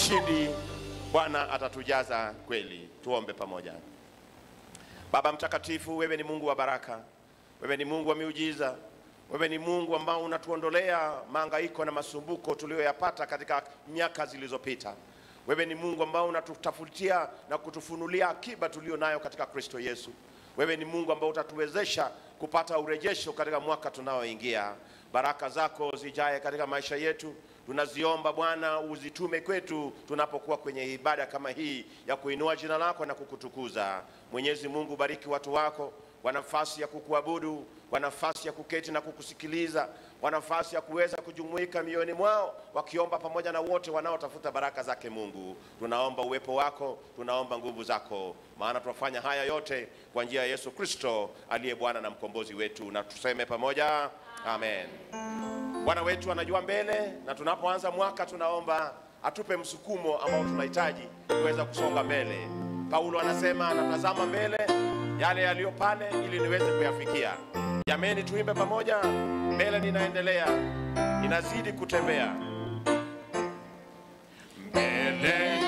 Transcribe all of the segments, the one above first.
ushindi, Bwana atatujaza kweli. Tuombe pamoja. Baba mtakatifu, wewe ni Mungu wa baraka, wewe ni Mungu wa miujiza, wewe ni Mungu ambao unatuondolea maangaiko na masumbuko tuliyoyapata katika miaka zilizopita. Wewe ni Mungu ambao unatutafutia na kutufunulia akiba tuliyo nayo katika Kristo Yesu. Wewe ni Mungu ambao utatuwezesha kupata urejesho katika mwaka tunaoingia. Baraka zako zijae katika maisha yetu. Tunaziomba Bwana, uzitume kwetu tunapokuwa kwenye ibada kama hii ya kuinua jina lako na kukutukuza. Mwenyezi Mungu, bariki watu wako kwa nafasi ya kukuabudu, kwa nafasi ya kuketi na kukusikiliza, kwa nafasi ya kuweza kujumuika mioyoni mwao wakiomba pamoja na wote wanaotafuta baraka zake Mungu. Tunaomba uwepo wako, tunaomba nguvu zako, maana tunafanya haya yote kwa njia ya Yesu Kristo aliye Bwana na mkombozi wetu, na tuseme pamoja amen. Bwana wetu anajua mbele, na tunapoanza mwaka tunaomba atupe msukumo ambao tunahitaji kuweza kusonga mbele. Paulo anasema anatazama mbele yale yaliyo pale ili niweze kuyafikia. Jameni, tuimbe pamoja, mbele ninaendelea, ninazidi kutembea mbele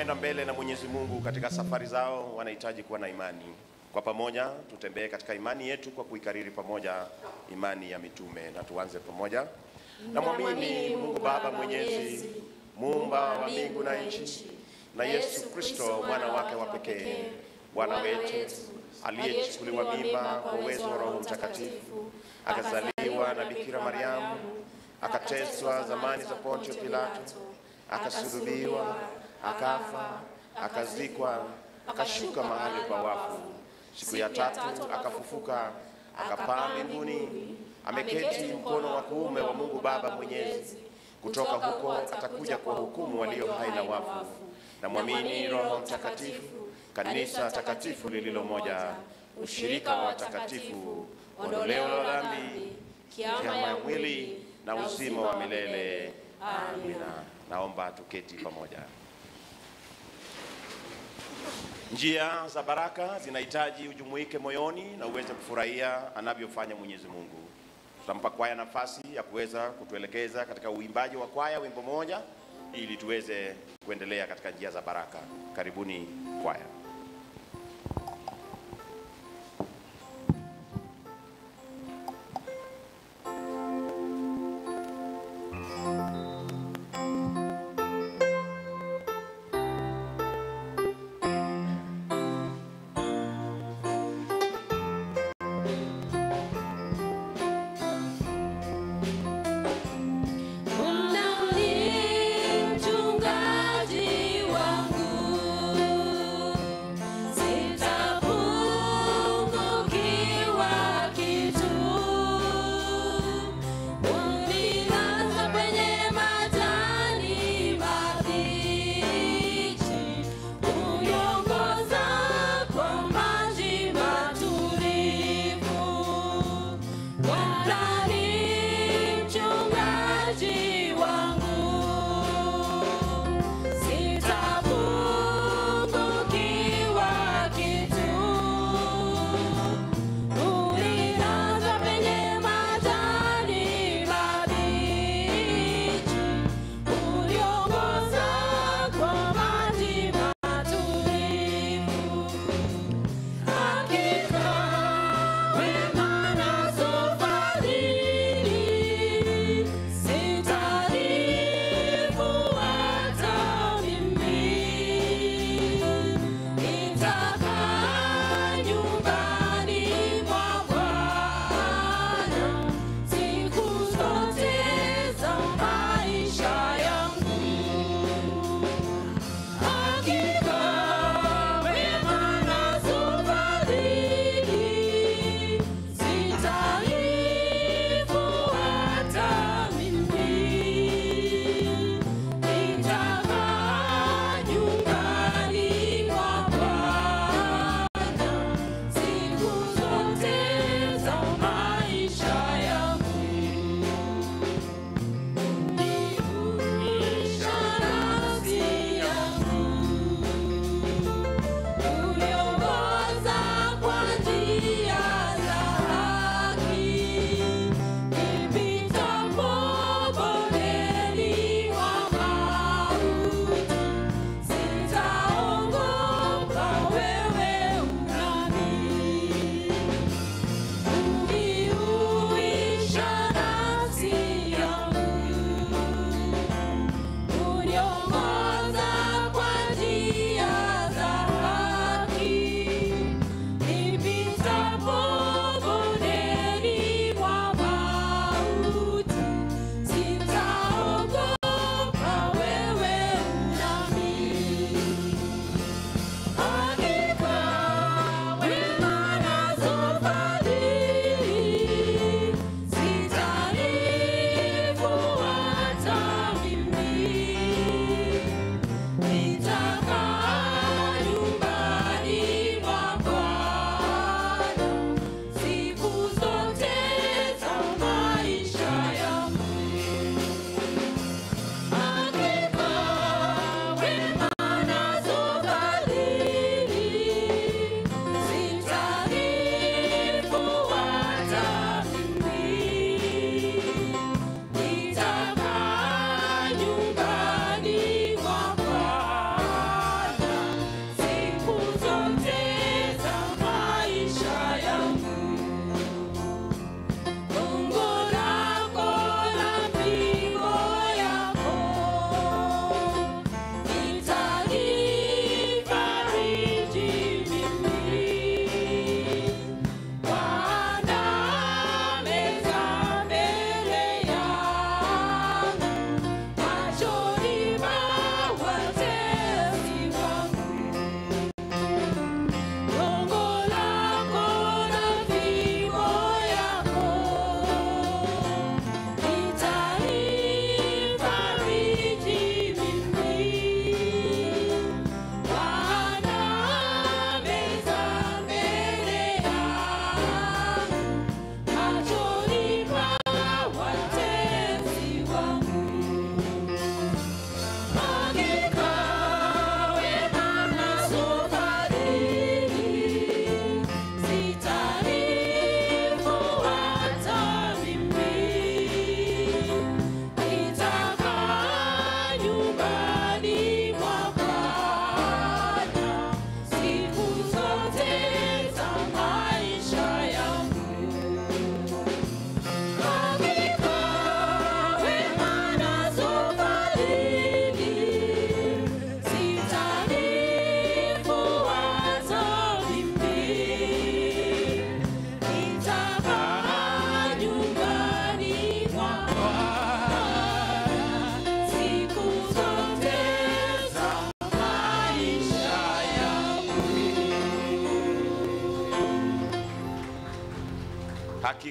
Wanaoenda mbele na Mwenyezi Mungu katika safari zao wanahitaji kuwa na imani. Kwa pamoja tutembee katika imani yetu kwa kuikariri pamoja imani ya mitume, na tuanze pamoja. Namwamini Mungu Baba Mwenyezi, muumba wa mbingu na nchi, na Yesu Kristo mwana wake wa pekee, Bwana wetu aliyechukuliwa mimba kwa uwezo wa Roho Mtakatifu, akazaliwa na Bikira Mariamu, akateswa zamani za Pontio Pilato, akasulubiwa, akafa, akazikwa, akashuka mahali pa wafu. Siku ya tatu akafufuka, akapaa mbinguni, ameketi mkono wa kuume wa Mungu Baba Mwenyezi. Kutoka huko atakuja kwa hukumu walio hai na wafu. Na mwamini Roho Mtakatifu, kanisa takatifu lililo moja, ushirika wa watakatifu, ondoleo la dhambi, kiama ya mwili na uzima wa milele. Amina. Naomba tuketi pamoja. Njia za baraka zinahitaji ujumuike moyoni na uweze kufurahia anavyofanya Mwenyezi Mungu. Tutampa kwaya nafasi ya kuweza kutuelekeza katika uimbaji wa kwaya wimbo moja, ili tuweze kuendelea katika njia za baraka. Karibuni kwaya.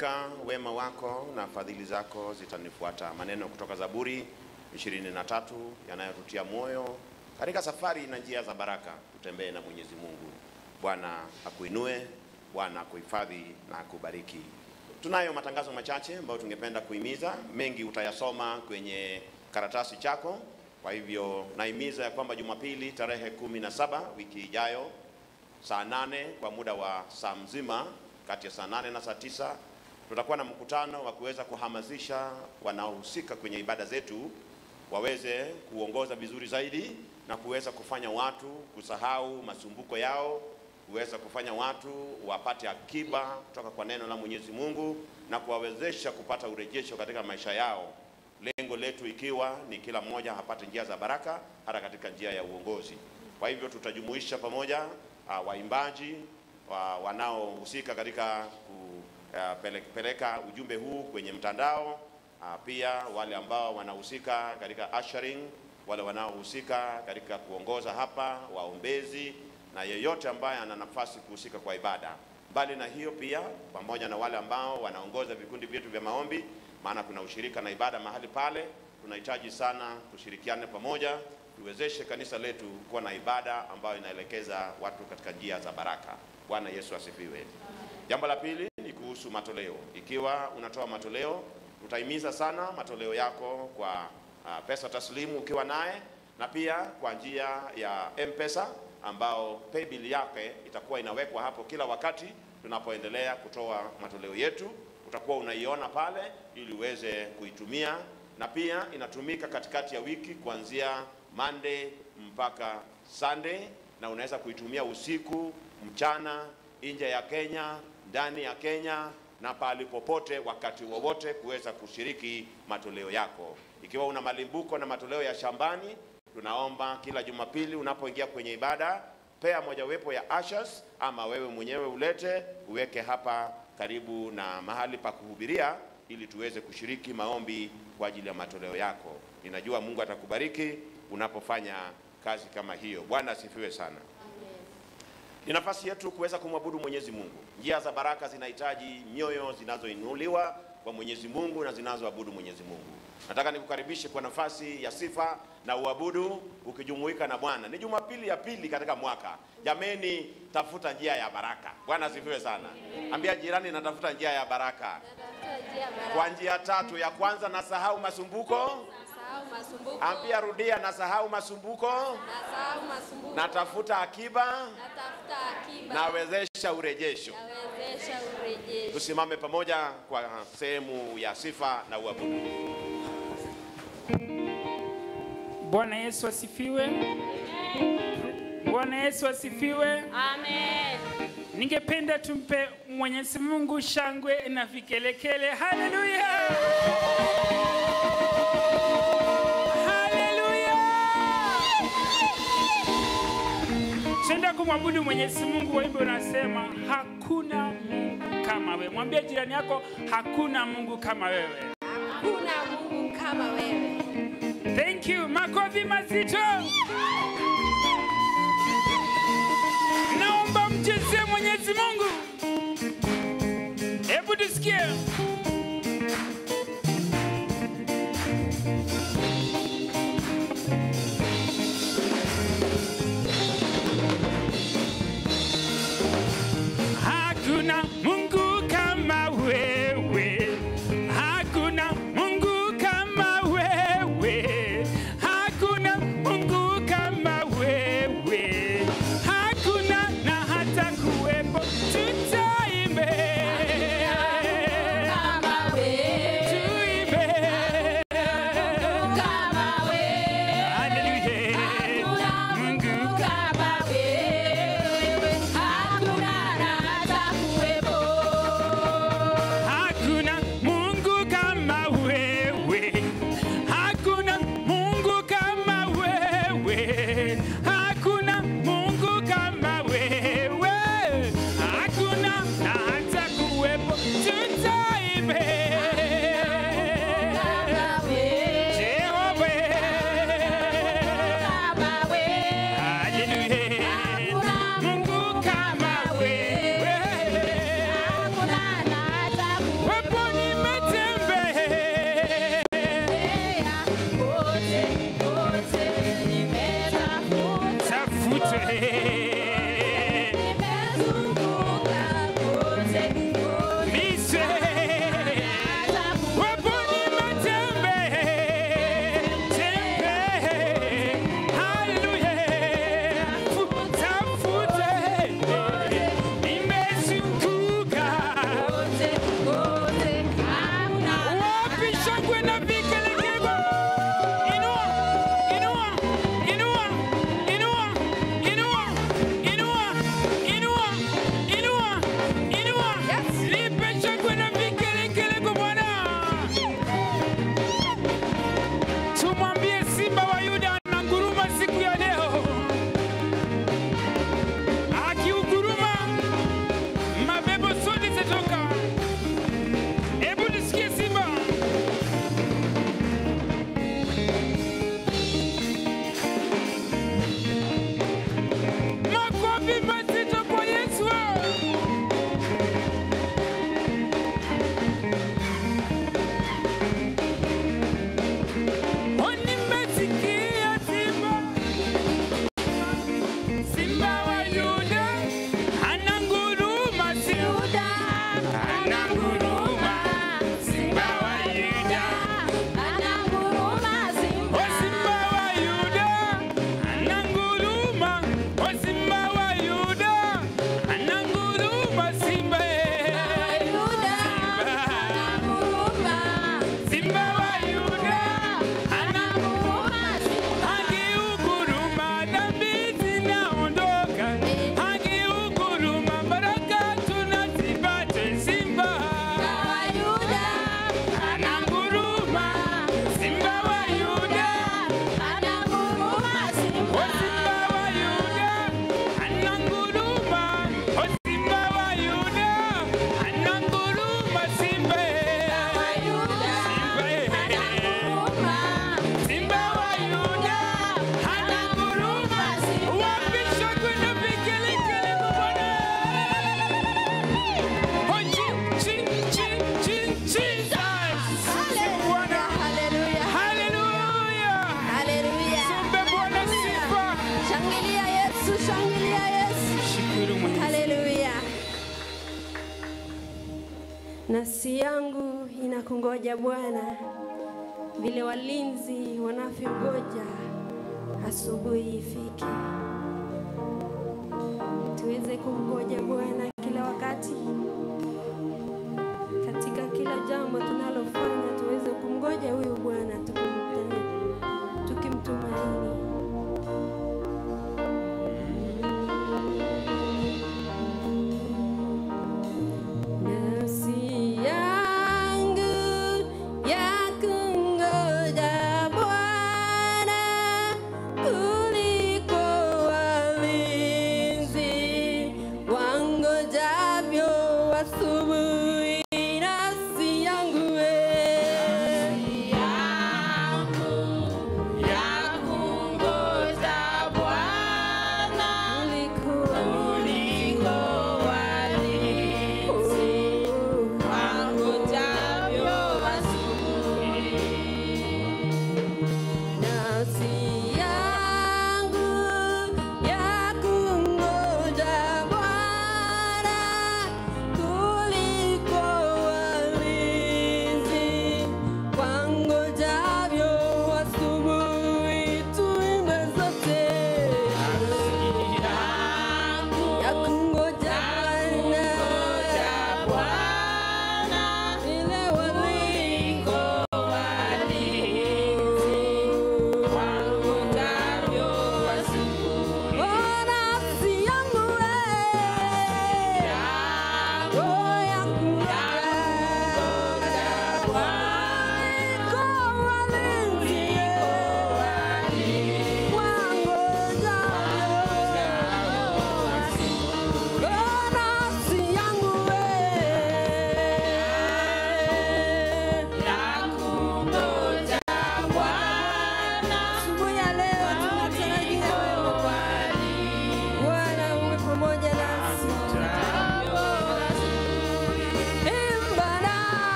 Hakika wema wako na fadhili zako zitanifuata. Maneno kutoka Zaburi 23 yanayotutia moyo katika safari na njia za baraka. Tutembee na Mwenyezi Mungu. Bwana akuinue, Bwana akuhifadhi na akubariki. Tunayo matangazo machache ambayo tungependa kuhimiza. Mengi utayasoma kwenye karatasi chako. Kwa hivyo nahimiza ya kwamba Jumapili tarehe kumi na saba wiki ijayo saa nane kwa muda wa saa mzima kati ya saa nane na saa tisa tutakuwa na mkutano wa kuweza kuhamasisha wanaohusika kwenye ibada zetu waweze kuongoza vizuri zaidi na kuweza kufanya watu kusahau masumbuko yao, kuweza kufanya watu wapate akiba kutoka kwa neno la Mwenyezi Mungu na kuwawezesha kupata urejesho katika maisha yao, lengo letu ikiwa ni kila mmoja apate njia za baraka hata katika njia ya uongozi. Kwa hivyo tutajumuisha pamoja uh, waimbaji wa, wanaohusika katika kupeleka ujumbe huu kwenye mtandao uh, pia wale ambao wanahusika katika ushering, wale wanaohusika katika kuongoza hapa, waombezi na yeyote ambaye ana nafasi kuhusika kwa ibada. Mbali na hiyo pia pamoja na wale ambao wanaongoza vikundi vyetu vya maombi, maana kuna ushirika na ibada mahali pale. Tunahitaji sana tushirikiane pamoja tuwezeshe kanisa letu kuwa na ibada ambayo inaelekeza watu katika njia za baraka. Bwana Yesu asifiwe. Jambo la pili kuhusu matoleo. Ikiwa unatoa matoleo, tutahimiza sana matoleo yako kwa uh, pesa taslimu ukiwa naye, na pia kwa njia ya M-Pesa ambao paybill yake itakuwa inawekwa hapo kila wakati tunapoendelea kutoa matoleo yetu. Utakuwa unaiona pale ili uweze kuitumia, na pia inatumika katikati ya wiki kuanzia Monday mpaka Sunday, na unaweza kuitumia usiku, mchana, nje ya Kenya, ndani ya Kenya na pahali popote, wakati wowote kuweza kushiriki matoleo yako. Ikiwa una malimbuko na matoleo ya shambani, tunaomba kila Jumapili unapoingia kwenye ibada, pea mojawapo ya ashas, ama wewe mwenyewe ulete uweke hapa karibu na mahali pa kuhubiria, ili tuweze kushiriki maombi kwa ajili ya matoleo yako. Ninajua Mungu atakubariki unapofanya kazi kama hiyo. Bwana asifiwe sana. Ni nafasi yetu kuweza kumwabudu Mwenyezi Mungu. Njia za baraka zinahitaji nyoyo zinazoinuliwa kwa Mwenyezi Mungu na zinazoabudu Mwenyezi Mungu. Nataka nikukaribishe kwa nafasi ya sifa na uabudu ukijumuika na Bwana. Ni Jumapili ya pili katika mwaka. Jameni, tafuta njia ya baraka. Bwana asifiwe sana. Ambia jirani, natafuta njia ya baraka. Kwa njia tatu. Ya kwanza, nasahau masumbuko. Masumbuko. Ambia rudia, nasahau masumbuko. Nasahau masumbuko. Natafuta akiba. Natafuta akiba. Nawezesha urejesho. Nawezesha urejesho. Tusimame pamoja kwa sehemu ya sifa na uabudu. Bwana Yesu asifiwe. Bwana Yesu asifiwe. Amen. Ningependa tumpe Mwenyezi Mungu shangwe na vikelekele. Haleluya! Haleluya! Tenda kumwabudu Mwenyezi Mungu, wimbo unasema hakuna Mungu kama wewe. Mwambie jirani yako hakuna Mungu kama wewe. Hakuna Mungu kama wewe. Thank you. Makofi mazito. Naomba mchezie Mwenyezi Mungu. Hebu tusikie.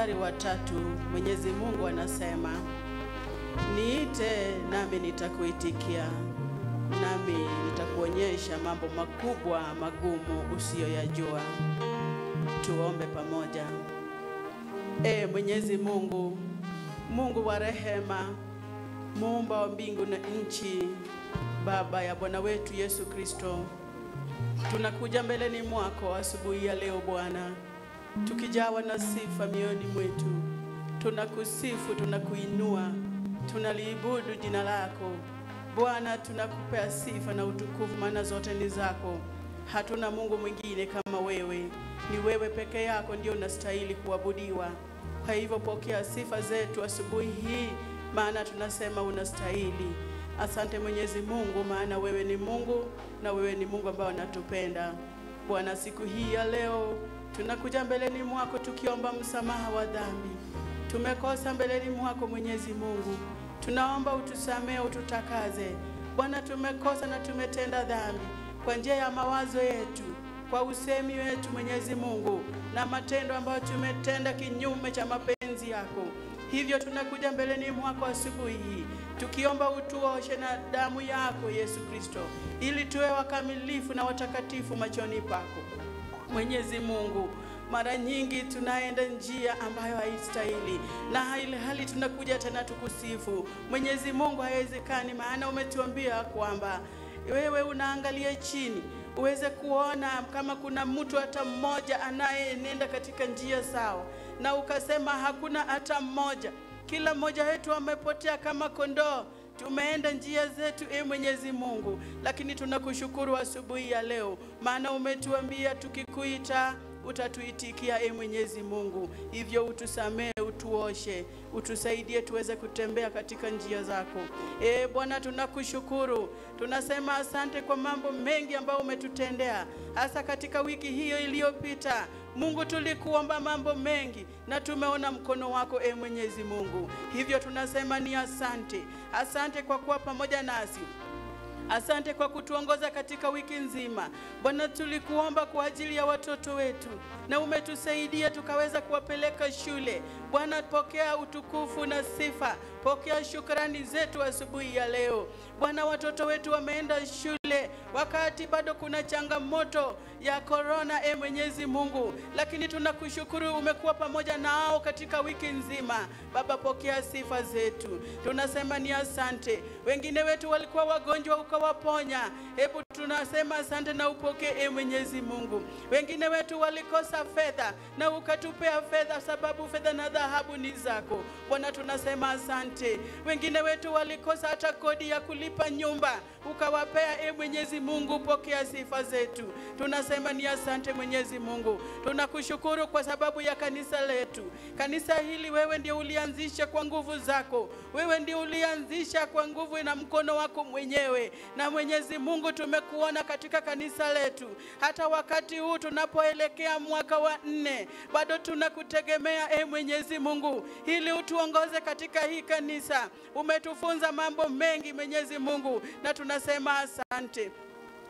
Mstari wa tatu Mwenyezi Mungu anasema, niite nami nitakuitikia, nami nitakuonyesha mambo makubwa magumu usiyoyajua. Tuombe pamoja. E Mwenyezi Mungu, Mungu wa rehema, muumba wa mbingu na nchi, Baba ya Bwana wetu Yesu Kristo, tunakuja mbeleni mwako asubuhi ya leo Bwana, tukijawa na sifa mioyoni mwetu. Tunakusifu, tunakuinua, tunaliibudu jina lako Bwana. Tunakupea sifa na utukufu, maana zote ni zako. Hatuna Mungu mwingine kama wewe, ni wewe peke yako ndio unastahili kuabudiwa. Kwa hivyo pokea sifa zetu asubuhi hii, maana tunasema unastahili. Asante Mwenyezi Mungu, maana wewe ni Mungu na wewe ni Mungu ambaye anatupenda Bwana, siku hii ya leo tunakuja mbeleni mwako tukiomba msamaha wa dhambi. Tumekosa mbeleni mwako Mwenyezi Mungu, tunaomba utusamee, ututakaze Bwana. Tumekosa na tumetenda dhambi kwa njia ya mawazo yetu, kwa usemi wetu Mwenyezi Mungu, na matendo ambayo tumetenda kinyume cha mapenzi yako. Hivyo tunakuja mbeleni mwako asubuhi hii tukiomba utuoshe na damu yako Yesu Kristo, ili tuwe wakamilifu na watakatifu machoni pako. Mwenyezi Mungu, mara nyingi tunaenda njia ambayo haistahili, na ile hali tunakuja tena tukusifu. Mwenyezi Mungu, haiwezekani, maana umetuambia kwamba wewe unaangalia chini uweze kuona kama kuna mtu hata mmoja anayenenda katika njia sawa, na ukasema hakuna hata mmoja. Kila mmoja wetu amepotea kama kondoo, tumeenda njia zetu, e Mwenyezi Mungu, lakini tunakushukuru asubuhi ya leo, maana umetuambia tukikuita utatuitikia e Mwenyezi Mungu. Hivyo utusamee, utuoshe, utusaidie tuweze kutembea katika njia zako. E Bwana, tunakushukuru, tunasema asante kwa mambo mengi ambayo umetutendea, hasa katika wiki hiyo iliyopita. Mungu, tulikuomba mambo mengi na tumeona mkono wako e Mwenyezi Mungu. Hivyo tunasema ni asante, asante kwa kuwa pamoja nasi. Asante kwa kutuongoza katika wiki nzima. Bwana, tulikuomba kwa ajili ya watoto wetu na umetusaidia tukaweza kuwapeleka shule. Bwana, pokea utukufu na sifa, pokea shukrani zetu asubuhi ya leo. Bwana, watoto wetu wameenda shule wakati bado kuna changamoto ya korona, e Mwenyezi Mungu, lakini tunakushukuru umekuwa pamoja nao katika wiki nzima. Baba, pokea sifa zetu, tunasema ni asante. Wengine wetu walikuwa wagonjwa ukawaponya, hebu tunasema asante na upokee e Mwenyezi Mungu. Wengine wetu walikosa fedha na ukatupea fedha, sababu fedha na dhahabu ni zako Bwana, tunasema asante. Wengine wetu walikosa hata kodi ya kulipa nyumba, ukawapea e Mwenyezi Mungu, pokea sifa zetu, tunasema ni asante Mwenyezi Mungu. Tunakushukuru kwa sababu ya kanisa letu. Kanisa hili wewe ndio ulianzisha kwa nguvu zako, wewe ndio ulianzisha kwa nguvu na mkono wako mwenyewe, na Mwenyezi Mungu tumekuona katika kanisa letu, hata wakati huu tunapoelekea mwaka wa nne, bado tunakutegemea e Mwenyezi Mungu, ili utuongoze katika hii kanisa. Umetufunza mambo mengi Mwenyezi Mungu, na tunasema asante.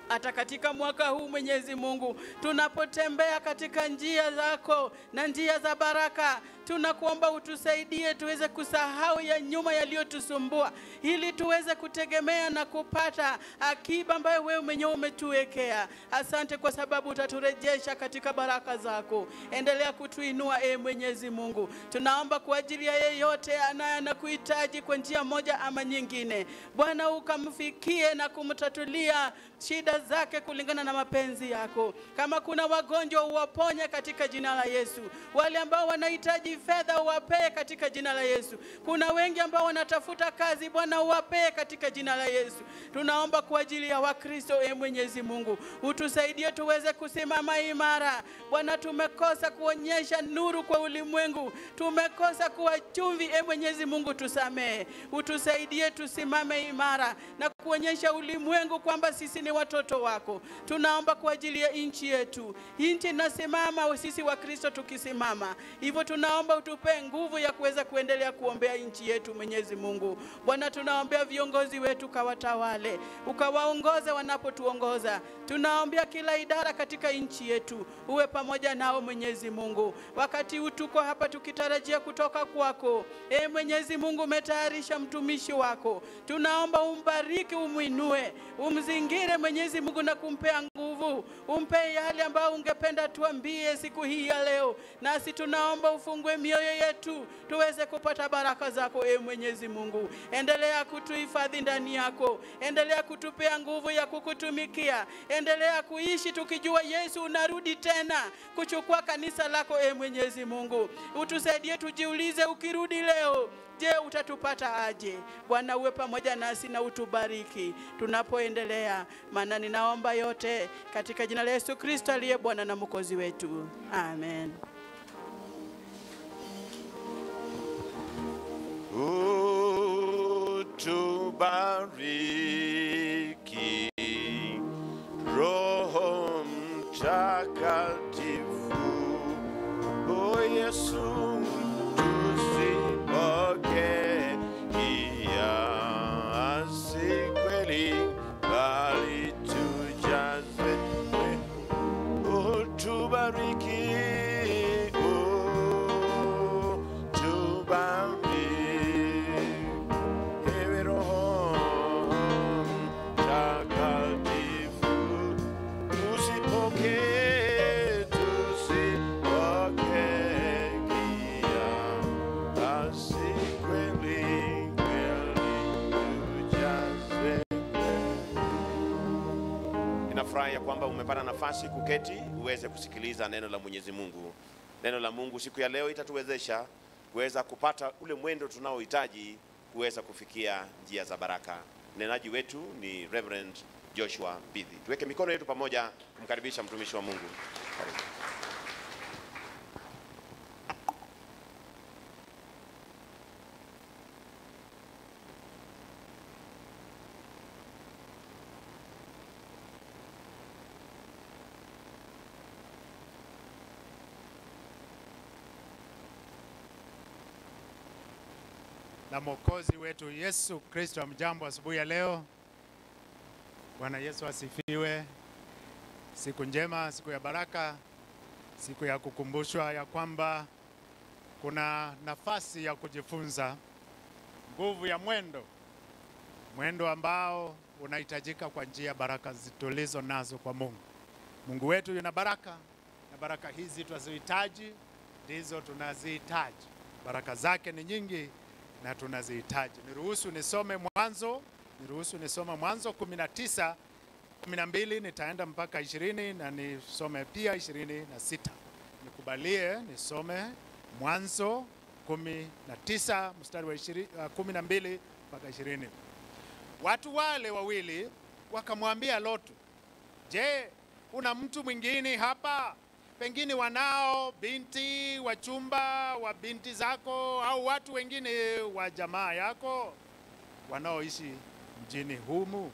Hata katika mwaka huu Mwenyezi Mungu, tunapotembea katika njia zako na njia za baraka, tunakuomba utusaidie tuweze kusahau ya nyuma yaliyotusumbua, ili tuweze kutegemea na kupata akiba ambayo wewe mwenyewe umetuwekea. Asante kwa sababu utaturejesha katika baraka zako. Endelea kutuinua e Mwenyezi Mungu, tunaomba kwa ajili ya yeyote anaye anakuhitaji kwa njia moja ama nyingine, Bwana ukamfikie na kumtatulia shida zake kulingana na mapenzi yako. Kama kuna wagonjwa uwaponye katika jina la Yesu. Wale ambao wanahitaji fedha uwapee katika jina la Yesu. Kuna wengi ambao wanatafuta kazi, Bwana uwapee katika jina la Yesu. Tunaomba kwa ajili ya Wakristo, e Mwenyezi Mungu, utusaidie tuweze kusimama imara. Bwana, tumekosa kuonyesha nuru kwa ulimwengu, tumekosa kuwa chumvi. E Mwenyezi Mungu, tusamehe, utusaidie tusimame imara na kuonyesha ulimwengu kwamba sisi ni watoto wako. Tunaomba kwa ajili ya nchi yetu. Nchi nasimama sisi Wakristo tukisimama hivyo, tunaomba tunaomba utupe nguvu ya kuweza kuendelea kuombea nchi yetu. Mwenyezi Mungu, Bwana, tunaombea viongozi wetu, kawatawale, ukawaongoze wanapotuongoza. Tunaombea kila idara katika nchi yetu, uwe pamoja nao Mwenyezi Mungu. Wakati huu tuko hapa tukitarajia kutoka kwako. E Mwenyezi Mungu, umetayarisha mtumishi wako, tunaomba umbariki, umwinue, umzingire Mwenyezi Mungu na kumpea nguvu, umpe yale ambayo ungependa tuambie siku hii ya leo, nasi tunaomba ufungue mioyo yetu tuweze kupata baraka zako. E Mwenyezi Mungu, endelea kutuhifadhi ndani yako, endelea kutupea nguvu ya kukutumikia, endelea kuishi tukijua Yesu unarudi tena kuchukua kanisa lako. E Mwenyezi Mungu, utusaidie tujiulize, ukirudi leo Je, utatupata aje? Bwana, uwe pamoja nasi na utubariki tunapoendelea, maana ninaomba yote katika jina la Yesu Kristo aliye Bwana na Mwokozi wetu, amen. Utubariki Roho Mtakatifu, o kwamba umepata nafasi kuketi uweze kusikiliza neno la Mwenyezi Mungu. Neno la Mungu siku ya leo itatuwezesha kuweza kupata ule mwendo tunaohitaji kuweza kufikia njia za baraka. Mnenaji wetu ni Reverend Joshua Bidhi. Tuweke mikono yetu pamoja kumkaribisha mtumishi wa Mungu. Karibu. Na Mwokozi wetu Yesu Kristo. Mjambo asubuhi ya leo. Bwana Yesu asifiwe. Siku njema, siku ya baraka, siku ya kukumbushwa ya kwamba kuna nafasi ya kujifunza nguvu ya mwendo, mwendo ambao unahitajika kwa njia ya baraka tulizo nazo kwa Mungu. Mungu wetu yuna baraka na baraka hizi tunazohitaji ndizo tunazihitaji. Baraka zake ni nyingi na tunazihitaji. Niruhusu nisome Mwanzo, niruhusu nisome Mwanzo 19 12, nitaenda mpaka 20 na nisome pia 26. Nikubalie nisome Mwanzo 19 mstari wa 20, uh, 12 mpaka 20. Watu wale wawili wakamwambia Lotu, je, kuna mtu mwingine hapa pengine wanao binti wachumba wa binti zako au watu wengine wa jamaa yako wanaoishi mjini humu,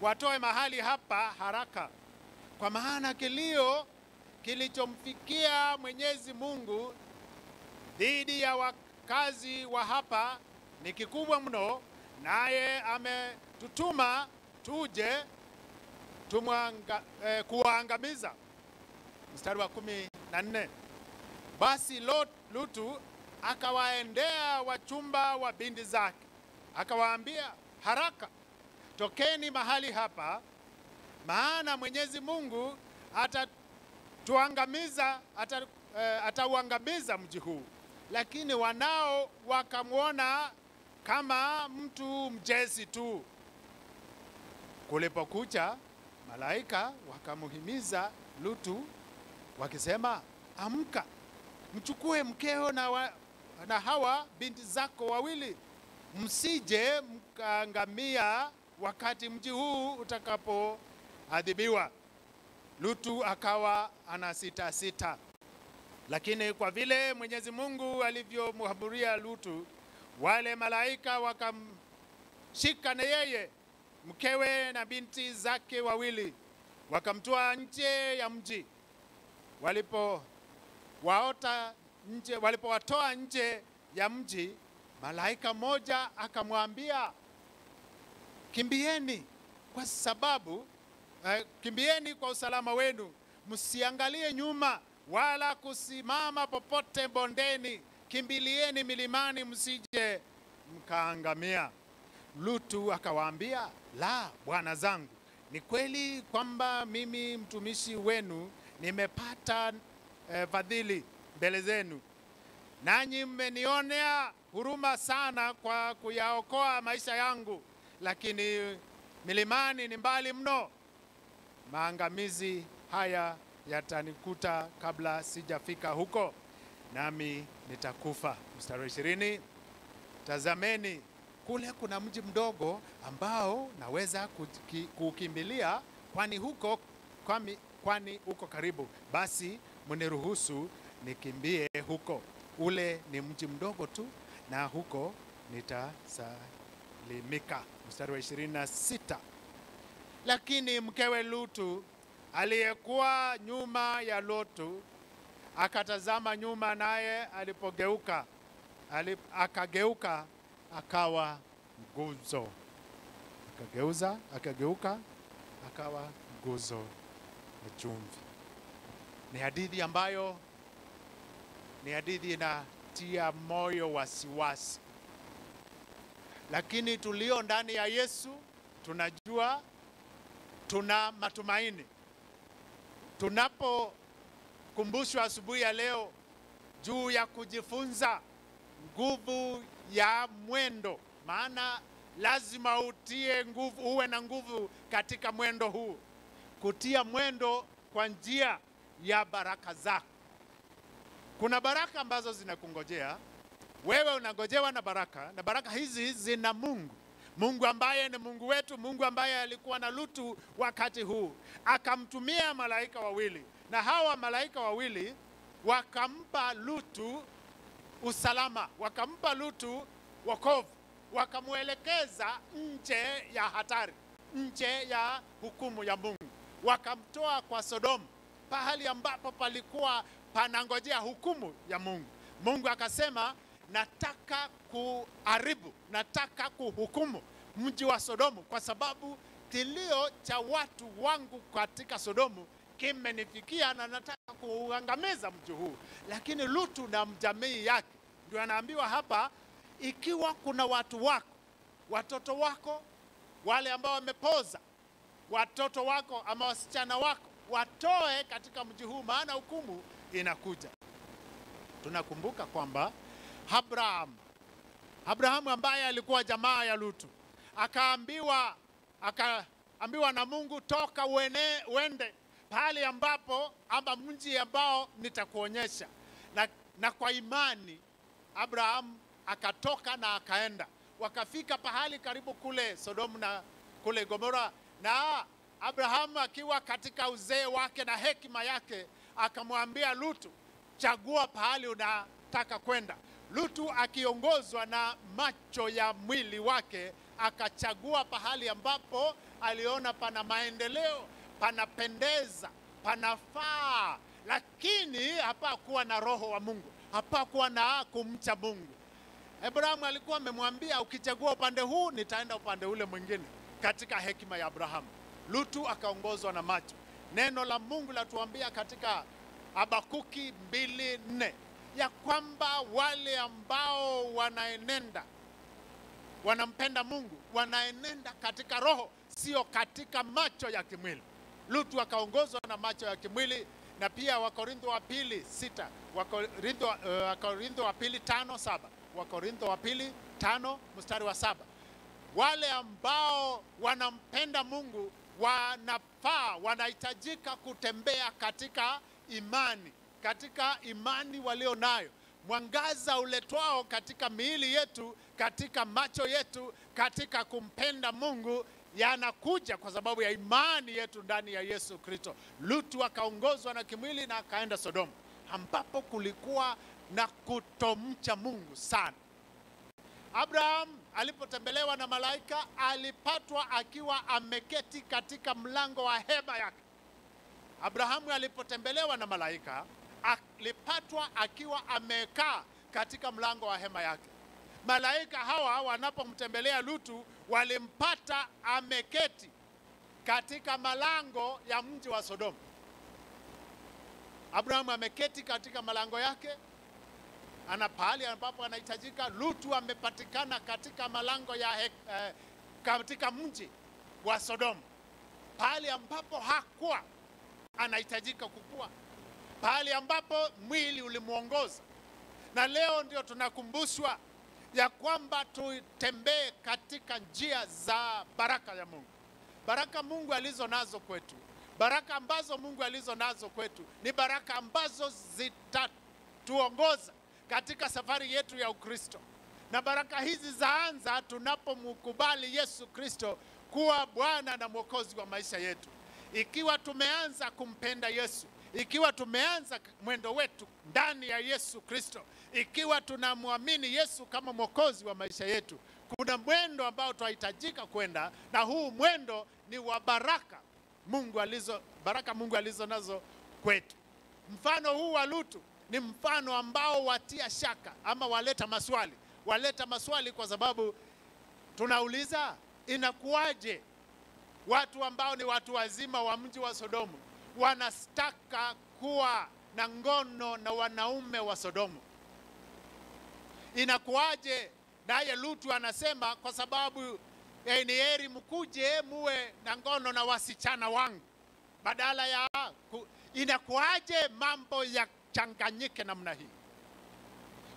watoe mahali hapa haraka, kwa maana kilio kilichomfikia Mwenyezi Mungu dhidi ya wakazi wa hapa ni kikubwa mno, naye ametutuma tuje tumwanga, eh, kuwaangamiza mstari wa kumi na nne basi Lot, Lutu akawaendea wachumba wa binti zake akawaambia, haraka tokeni mahali hapa, maana Mwenyezi Mungu atatuangamiza ata, e, atauangamiza mji huu. Lakini wanao wakamwona kama mtu mjezi tu. Kulipokucha, malaika wakamuhimiza Lutu wakisema, amka, mchukue mkeo na, wa, na hawa binti zako wawili, msije mkaangamia wakati mji huu utakapoadhibiwa. Lutu akawa ana sita sita, lakini kwa vile Mwenyezi Mungu alivyomhaburia Lutu, wale malaika wakamshika na yeye mkewe na binti zake wawili, wakamtoa nje ya mji walipo waota nje, walipowatoa nje ya mji, malaika moja akamwambia, kimbieni kwa sababu eh, kimbieni kwa usalama wenu, msiangalie nyuma wala kusimama popote bondeni, kimbilieni milimani, msije mkaangamia. Lutu akawaambia, la, bwana zangu, ni kweli kwamba mimi mtumishi wenu nimepata eh, fadhili mbele zenu, nanyi mmenionea huruma sana kwa kuyaokoa maisha yangu, lakini milimani ni mbali mno. Maangamizi haya yatanikuta kabla sijafika huko, nami nitakufa. Mstari wa ishirini, tazameni kule kuna mji mdogo ambao naweza kukimbilia, kwani huko kwani, kwani uko karibu. Basi mniruhusu nikimbie huko. Ule ni mji mdogo tu, na huko nitasalimika. Mstari wa 26 lakini mkewe Lutu aliyekuwa nyuma ya Lotu akatazama nyuma, naye alipogeuka alip, akageuka akawa nguzo, akageuza akageuka akawa nguzo chumvi. Ni hadithi ambayo ni hadithi inatia moyo wasiwasi, lakini tulio ndani ya Yesu tunajua tuna matumaini. Tunapokumbushwa asubuhi ya leo juu ya kujifunza nguvu ya mwendo, maana lazima utie nguvu, uwe na nguvu katika mwendo huu, kutia mwendo kwa njia ya baraka zako. Kuna baraka ambazo zinakungojea. Wewe, unangojewa na baraka, na baraka hizi zina Mungu. Mungu ambaye ni Mungu wetu, Mungu ambaye alikuwa na Lutu wakati huu, akamtumia malaika wawili, na hawa malaika wawili wakampa Lutu usalama, wakampa Lutu wokovu, wakamwelekeza nje ya hatari, nje ya hukumu ya Mungu, wakamtoa kwa Sodomu, pahali ambapo palikuwa panangojea hukumu ya Mungu. Mungu akasema nataka kuharibu, nataka kuhukumu mji wa Sodomu kwa sababu kilio cha watu wangu katika Sodomu kimenifikia na nataka kuuangamiza mji huu. Lakini Lutu na mjamii yake ndio anaambiwa hapa, ikiwa kuna watu wako, watoto wako, wale ambao wamepoza, watoto wako ama wasichana wako, watoe katika mji huu, maana hukumu inakuja. Tunakumbuka kwamba Abraham, Abrahamu ambaye alikuwa jamaa ya Lutu, akaambiwa akaambiwa na Mungu, toka uene, uende pahali ambapo ama mji ambao nitakuonyesha. Na, na kwa imani Abrahamu akatoka na akaenda, wakafika pahali karibu kule Sodomu na kule Gomora, na Abrahamu akiwa katika uzee wake na hekima yake akamwambia Lutu, chagua pahali unataka kwenda. Lutu akiongozwa na macho ya mwili wake akachagua pahali ambapo aliona pana maendeleo, panapendeza, panafaa, lakini hapakuwa na roho wa Mungu, hapakuwa na kumcha Mungu. Abrahamu alikuwa amemwambia ukichagua upande huu nitaenda upande ule mwingine, katika hekima ya Abrahamu. Lutu akaongozwa na macho. Neno la Mungu latuambia katika Habakuki mbili nne ya kwamba wale ambao wanaenenda wanampenda Mungu wanaenenda katika roho, sio katika macho ya kimwili. Lutu akaongozwa na macho ya kimwili, na pia Wakorintho wa pili sita, Wakorintho, uh, Wakorintho wa pili tano saba, Wakorintho wa pili tano mstari wa saba. Wale ambao wanampenda Mungu wanafaa, wanahitajika kutembea katika imani, katika imani walio nayo, mwangaza uletwao katika miili yetu, katika macho yetu, katika kumpenda Mungu yanakuja kwa sababu ya imani yetu ndani ya Yesu Kristo. Lutu akaongozwa na kimwili na akaenda Sodoma, ambapo kulikuwa na kutomcha Mungu sana. Abraham alipotembelewa na malaika alipatwa akiwa ameketi katika mlango wa hema yake. Abrahamu alipotembelewa na malaika alipatwa akiwa amekaa katika mlango wa hema yake. Malaika hawa wanapomtembelea Lutu walimpata ameketi katika malango ya mji wa Sodoma. Abrahamu ameketi katika malango yake, ana pahali ambapo anahitajika. Lutu amepatikana katika malango ya eh, katika mji wa Sodoma, pahali ambapo hakuwa anahitajika kukua, pahali ambapo mwili ulimwongoza. Na leo ndio tunakumbushwa ya kwamba tutembee katika njia za baraka ya Mungu, baraka Mungu alizo nazo kwetu. Baraka ambazo Mungu alizo nazo kwetu ni baraka ambazo zitatuongoza katika safari yetu ya Ukristo, na baraka hizi zaanza tunapomkubali Yesu Kristo kuwa Bwana na Mwokozi wa maisha yetu. Ikiwa tumeanza kumpenda Yesu, ikiwa tumeanza mwendo wetu ndani ya Yesu Kristo, ikiwa tunamwamini Yesu kama mwokozi wa maisha yetu, kuna mwendo ambao tunahitajika kwenda, na huu mwendo ni wa baraka Mungu alizo baraka Mungu alizo nazo kwetu. Mfano huu wa Lutu ni mfano ambao watia shaka ama waleta maswali, waleta maswali kwa sababu tunauliza inakuwaje watu ambao ni watu wazima wa mji wa Sodomu wanastaka kuwa na ngono na wanaume wa Sodomu. Inakuwaje? Naye Lutu anasema kwa sababu eh, ni heri mkuje muwe na ngono na wasichana wangu. Badala ya ku, inakuwaje mambo yachanganyike namna hii?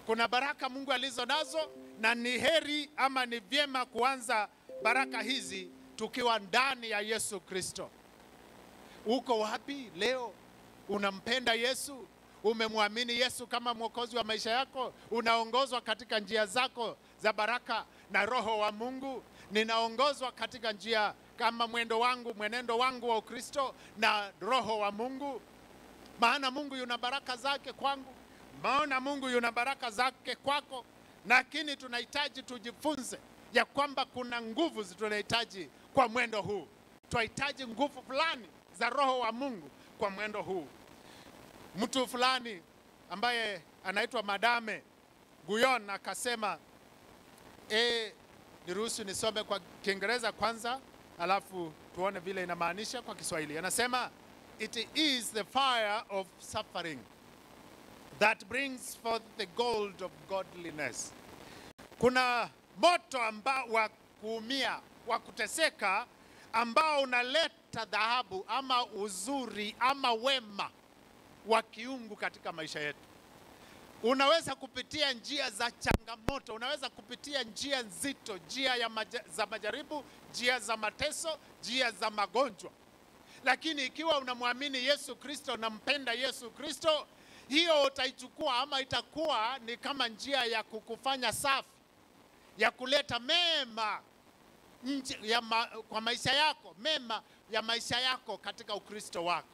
Kuna baraka Mungu alizo nazo, na ni heri ama ni vyema kuanza baraka hizi tukiwa ndani ya Yesu Kristo. Uko wapi leo? Unampenda Yesu? Umemwamini Yesu kama mwokozi wa maisha yako? Unaongozwa katika njia zako za baraka na Roho wa Mungu? Ninaongozwa katika njia kama mwendo wangu, mwenendo wangu wa Ukristo na Roho wa Mungu? Maana Mungu yuna baraka zake kwangu, maana Mungu yuna baraka zake kwako, lakini tunahitaji tujifunze ya kwamba kuna nguvu tunahitaji kwa mwendo huu. Tunahitaji nguvu fulani za Roho wa Mungu kwa mwendo huu. Mtu fulani ambaye anaitwa Madame Guyon akasema e, niruhusu nisome kwa Kiingereza kwanza, alafu tuone vile inamaanisha kwa Kiswahili. Anasema it is the fire of suffering that brings forth the gold of godliness. Kuna moto ambao wa kuumia wa kuteseka ambao unaleta dhahabu ama uzuri ama wema wa kiungu katika maisha yetu. Unaweza kupitia njia za changamoto, unaweza kupitia njia nzito, njia ya maja, za majaribu, njia za mateso, njia za magonjwa, lakini ikiwa unamwamini Yesu Kristo, unampenda Yesu Kristo, hiyo utaichukua ama itakuwa ni kama njia ya kukufanya safi, ya kuleta mema nje ya ma, kwa maisha yako, mema ya maisha yako katika Ukristo wako.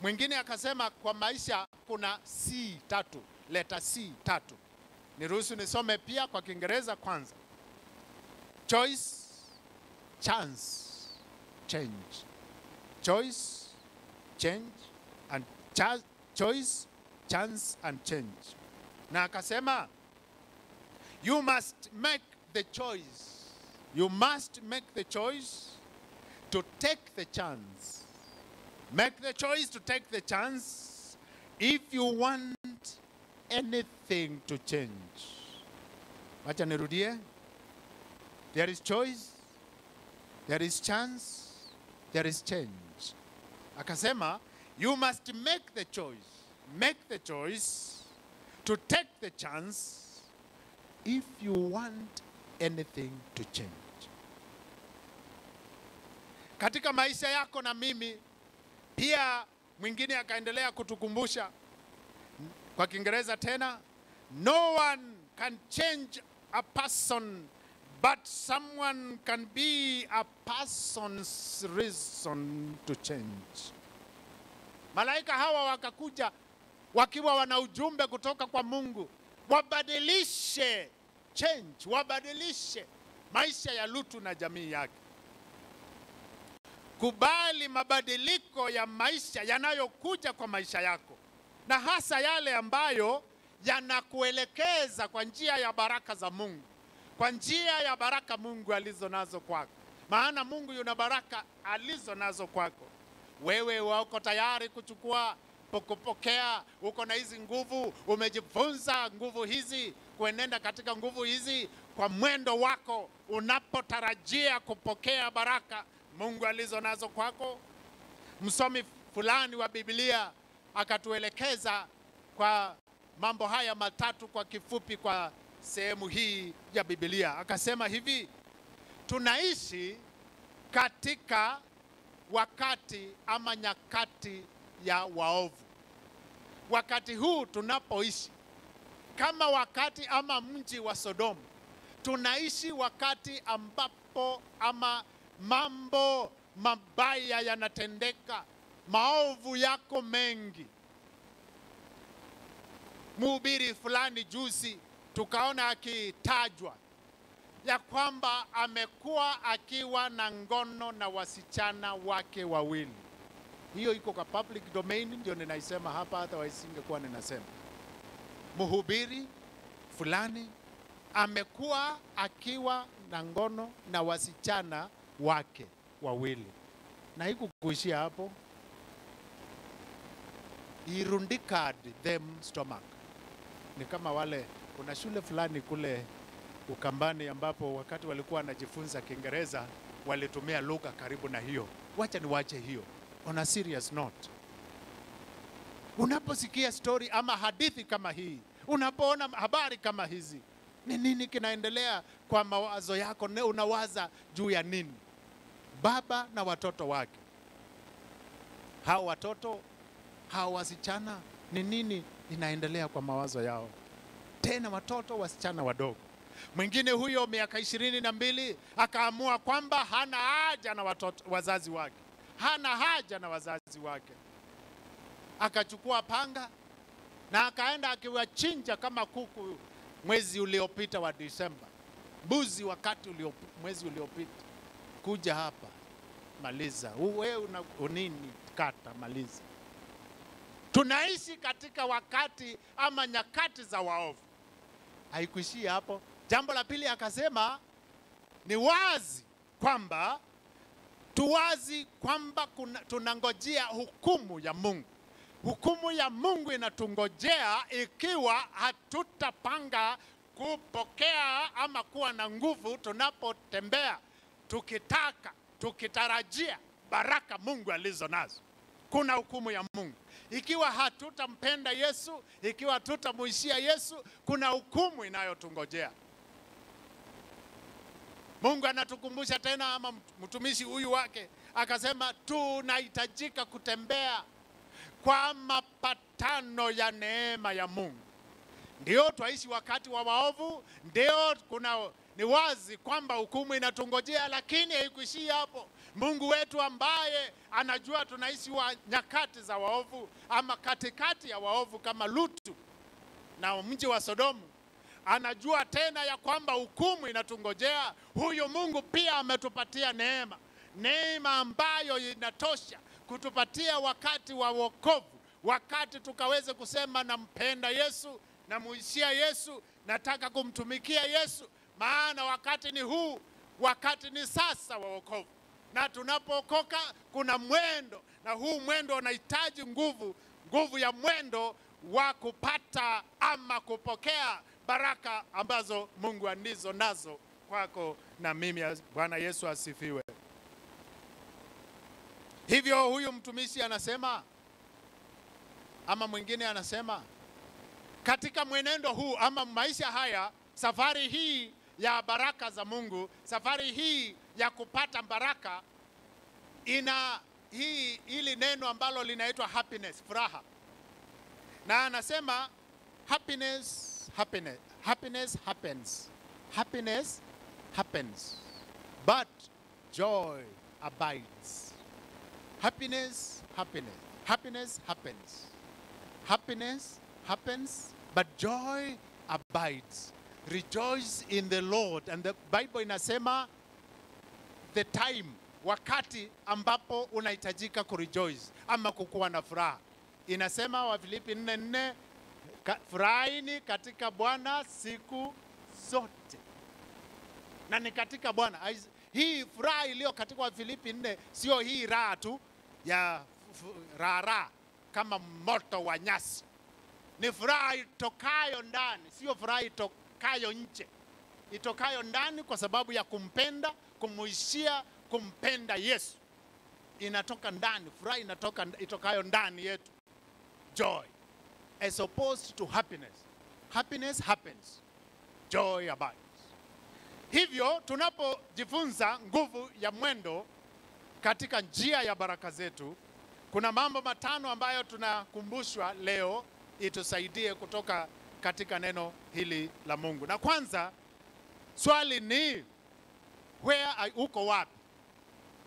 Mwingine akasema kwa maisha kuna C tatu, leta C tatu. Niruhusu nisome pia kwa Kiingereza kwanza. Choice, chance, change. Choice, change and choice, chance and change. Na akasema you must make the choice. You must make the choice to take the chance. Make the choice to take the chance if you want anything to change. Wacha nirudie. There is choice, there is chance, there is change. Akasema, you must make the choice. Make the choice to take the chance if you want anything to change. Katika maisha yako na mimi pia, mwingine akaendelea kutukumbusha kwa Kiingereza tena, no one can change a person but someone can be a person's reason to change. Malaika hawa wakakuja wakiwa wana ujumbe kutoka kwa Mungu, wabadilishe change, wabadilishe maisha ya Lutu na jamii yake. Kubali mabadiliko ya maisha yanayokuja kwa maisha yako, na hasa yale ambayo yanakuelekeza kwa njia ya baraka za Mungu, kwa njia ya baraka Mungu alizo nazo kwako. Maana Mungu yuna baraka alizo nazo kwako. Wewe wako tayari kuchukua kupokea, uko na hizi nguvu, umejifunza nguvu hizi, kuenenda katika nguvu hizi kwa mwendo wako, unapotarajia kupokea baraka Mungu alizo nazo kwako. Msomi fulani wa Biblia akatuelekeza kwa mambo haya matatu kwa kifupi, kwa sehemu hii ya Biblia, akasema hivi: tunaishi katika wakati ama nyakati ya waovu. Wakati huu tunapoishi kama wakati ama mji wa sodoma tunaishi wakati ambapo ama mambo mabaya yanatendeka, maovu yako mengi. Mhubiri fulani juzi tukaona akitajwa ya kwamba amekuwa akiwa na ngono na wasichana wake wawili. Hiyo iko kwa public domain, ndio ninaisema hapa, hata waisingekuwa ninasema. Mhubiri fulani amekuwa akiwa na ngono na wasichana wake wawili, na hikukuishia hapo, he rundicad them stomach. Ni kama wale, kuna shule fulani kule Ukambani ambapo wakati walikuwa wanajifunza Kiingereza walitumia lugha karibu na hiyo. Wacha niwache hiyo. On a serious note, unaposikia story ama hadithi kama hii, unapoona habari kama hizi, ni nini kinaendelea kwa mawazo yako? Ne unawaza juu ya nini? Baba na watoto wake, hao watoto hao wasichana, ni nini inaendelea kwa mawazo yao? Tena watoto wasichana wadogo Mwingine huyo miaka ishirini na mbili akaamua kwamba hana haja na watoto, wazazi wake, hana haja na wazazi wake, akachukua panga na akaenda akiwachinja kama kuku mwezi uliopita wa Disemba, mbuzi wakati ulio, mwezi uliopita. Kuja hapa maliza, wewe una nini? Kata maliza. Tunaishi katika wakati ama nyakati za waovu. Haikuishia hapo. Jambo la pili akasema ni wazi kwamba tuwazi kwamba tunangojea hukumu ya Mungu. Hukumu ya Mungu inatungojea ikiwa hatutapanga kupokea ama kuwa na nguvu tunapotembea tukitaka tukitarajia baraka Mungu alizo nazo. Kuna hukumu ya Mungu ikiwa hatutampenda Yesu, ikiwa hatutamuishia Yesu, kuna hukumu inayotungojea. Mungu anatukumbusha tena, ama mtumishi huyu wake akasema, tunahitajika kutembea kwa mapatano ya neema ya Mungu. Ndio twaishi wakati wa waovu, ndio kuna ni wazi kwamba hukumu inatungojea, lakini haikuishii hapo. Mungu wetu ambaye anajua tunaishi wa nyakati za waovu ama katikati ya waovu kama Lutu na mji wa Sodomu, anajua tena ya kwamba hukumu inatungojea. Huyu Mungu pia ametupatia neema, neema ambayo inatosha kutupatia wakati wa wokovu, wakati tukaweze kusema nampenda Yesu, namuishia Yesu, nataka kumtumikia Yesu, maana wakati ni huu, wakati ni sasa wa wokovu. Na tunapookoka kuna mwendo, na huu mwendo unahitaji nguvu, nguvu ya mwendo wa kupata ama kupokea baraka ambazo Mungu anizo nazo kwako na mimi. Bwana Yesu asifiwe. Hivyo huyu mtumishi anasema ama mwingine anasema, katika mwenendo huu ama maisha haya, safari hii ya baraka za Mungu, safari hii ya kupata baraka, ina hii hili neno ambalo linaitwa happiness, furaha, na anasema happiness, happiness, happiness happens, happiness happens, but joy abides. Happiness, happiness, happiness happens, happiness happens, but joy abides. Rejoice in the Lord. And the Bible inasema the time, wakati ambapo unahitajika kurejoice ama kukuwa na furaha inasema Wafilipi 4:4 ka, furahini katika Bwana siku zote, na ni katika Bwana. Hii furaha iliyo katika Wafilipi 4 sio hii raha tu ya raha kama moto wa nyasi, ni furaha itokayo ndani, sio furaha itokayo nje, itokayo ndani kwa sababu ya kumpenda, kumuishia kumpenda Yesu inatoka ndani, furaha inatoka itokayo ndani yetu, joy as opposed to happiness. Happiness happens, joy abides. Hivyo tunapojifunza nguvu ya mwendo katika njia ya baraka zetu, kuna mambo matano ambayo tunakumbushwa leo itusaidie kutoka katika neno hili la Mungu. Na kwanza swali ni where uko wapi?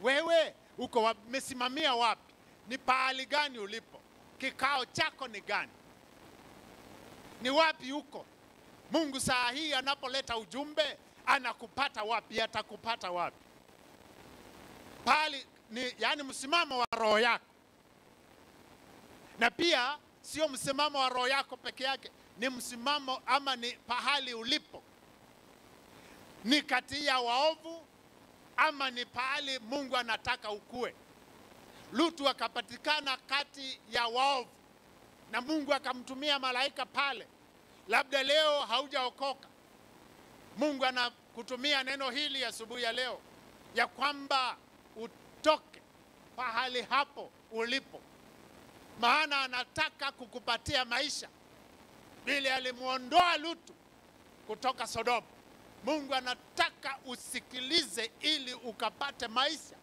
Wewe uko wapi? Umesimamia wapi? Ni pahali gani ulipo? Kikao chako ni gani? Ni wapi uko? Mungu saa hii anapoleta ujumbe anakupata wapi? Atakupata wapi? Pahali ni yani msimamo wa roho yako, na pia sio msimamo wa roho yako peke yake, ni msimamo ama ni pahali ulipo, ni kati ya waovu ama ni pahali Mungu anataka ukue. Lutu akapatikana kati ya waovu na Mungu akamtumia malaika pale. Labda leo haujaokoka, Mungu anakutumia neno hili asubuhi ya ya leo ya kwamba utoke pahali hapo ulipo, maana anataka kukupatia maisha vile alimwondoa Lutu kutoka Sodoma. Mungu anataka usikilize ili ukapate maisha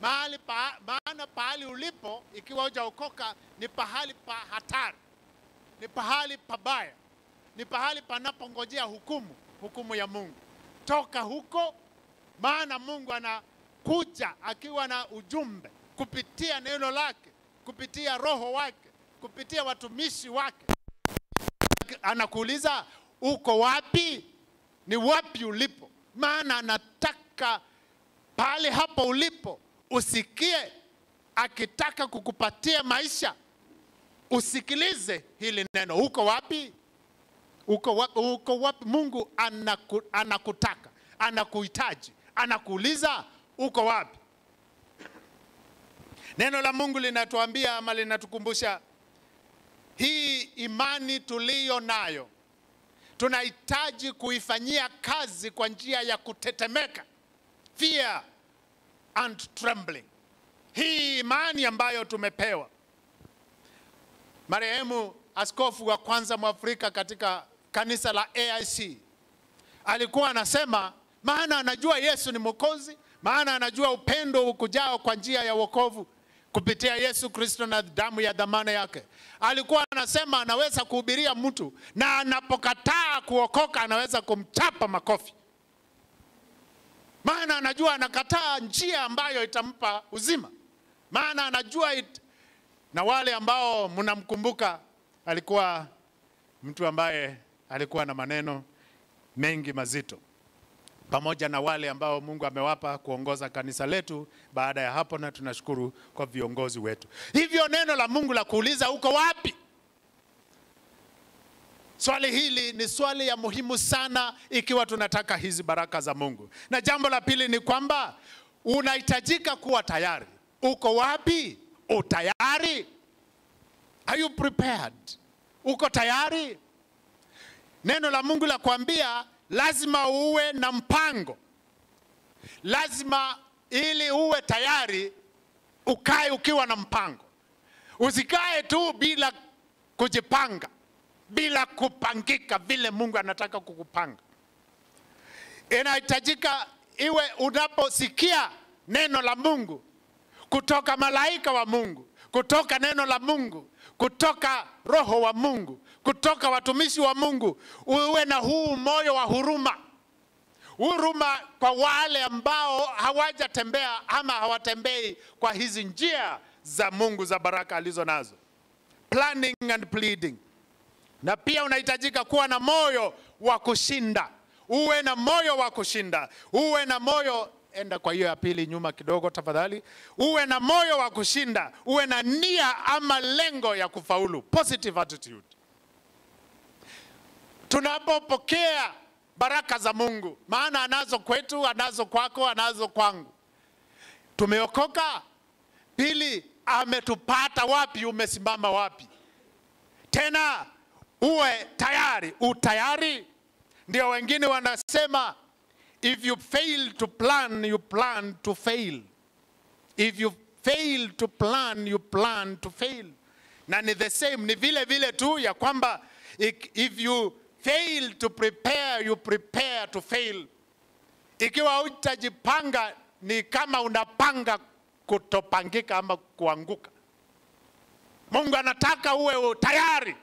mahali pa, maana pahali ulipo ikiwa hujaokoka ni pahali pa hatari, ni pahali pabaya, ni pahali panapongojea hukumu, hukumu ya Mungu. Toka huko, maana Mungu anakuja akiwa na ujumbe kupitia neno lake, kupitia roho wake, kupitia watumishi wake. Anakuuliza uko wapi? Ni wapi ulipo? Maana anataka pale hapo ulipo usikie, akitaka kukupatia maisha. Usikilize hili neno. Uko wapi? Uko wapi? Uko wapi? Mungu anaku, anakutaka, anakuhitaji, anakuuliza uko wapi? Neno la Mungu linatuambia ama linatukumbusha hii imani tuliyo nayo tunahitaji kuifanyia kazi kwa njia ya kutetemeka, fear and trembling. Hii imani ambayo tumepewa. Marehemu askofu wa kwanza Mwafrika katika kanisa la AIC alikuwa anasema, maana anajua Yesu ni Mwokozi, maana anajua upendo ukujao kwa njia ya wokovu kupitia Yesu Kristo na damu ya dhamana yake. Alikuwa anasema anaweza kuhubiria mtu na anapokataa kuokoka anaweza kumchapa makofi, maana anajua anakataa njia ambayo itampa uzima, maana anajua it... na wale ambao mnamkumbuka, alikuwa mtu ambaye alikuwa na maneno mengi mazito pamoja na wale ambao Mungu amewapa kuongoza kanisa letu baada ya hapo, na tunashukuru kwa viongozi wetu. Hivyo neno la Mungu la kuuliza uko wapi? Swali hili ni swali ya muhimu sana ikiwa tunataka hizi baraka za Mungu. Na jambo la pili ni kwamba unahitajika kuwa tayari. Uko wapi? Utayari? Are you prepared? Uko tayari? Neno la Mungu la kuambia lazima uwe na mpango, lazima ili uwe tayari ukae ukiwa na mpango. Usikae tu bila kujipanga, bila kupangika vile Mungu anataka kukupanga. Inahitajika iwe unaposikia neno la Mungu kutoka malaika wa Mungu, kutoka neno la Mungu, kutoka roho wa Mungu, kutoka watumishi wa Mungu, uwe na huu moyo wa huruma, huruma kwa wale ambao hawajatembea ama hawatembei kwa hizi njia za Mungu za baraka alizo nazo, planning and pleading. Na pia unahitajika kuwa na moyo wa kushinda, uwe na moyo wa kushinda, uwe na moyo enda kwa hiyo ya pili nyuma kidogo tafadhali. Uwe na moyo wa kushinda, uwe na nia ama lengo ya kufaulu, positive attitude. Tunapopokea baraka za Mungu, maana anazo kwetu, anazo kwako, anazo kwangu. Tumeokoka. Pili, ametupata wapi? Umesimama wapi? Tena uwe tayari. Utayari ndio wengine wanasema if you fail to plan you plan to fail. If you fail to plan you plan to fail. Na ni the same, ni vile vile tu ya kwamba if you fail to prepare you prepare to fail. Ikiwa utajipanga ni kama unapanga kutopangika ama kuanguka. Mungu anataka uwe tayari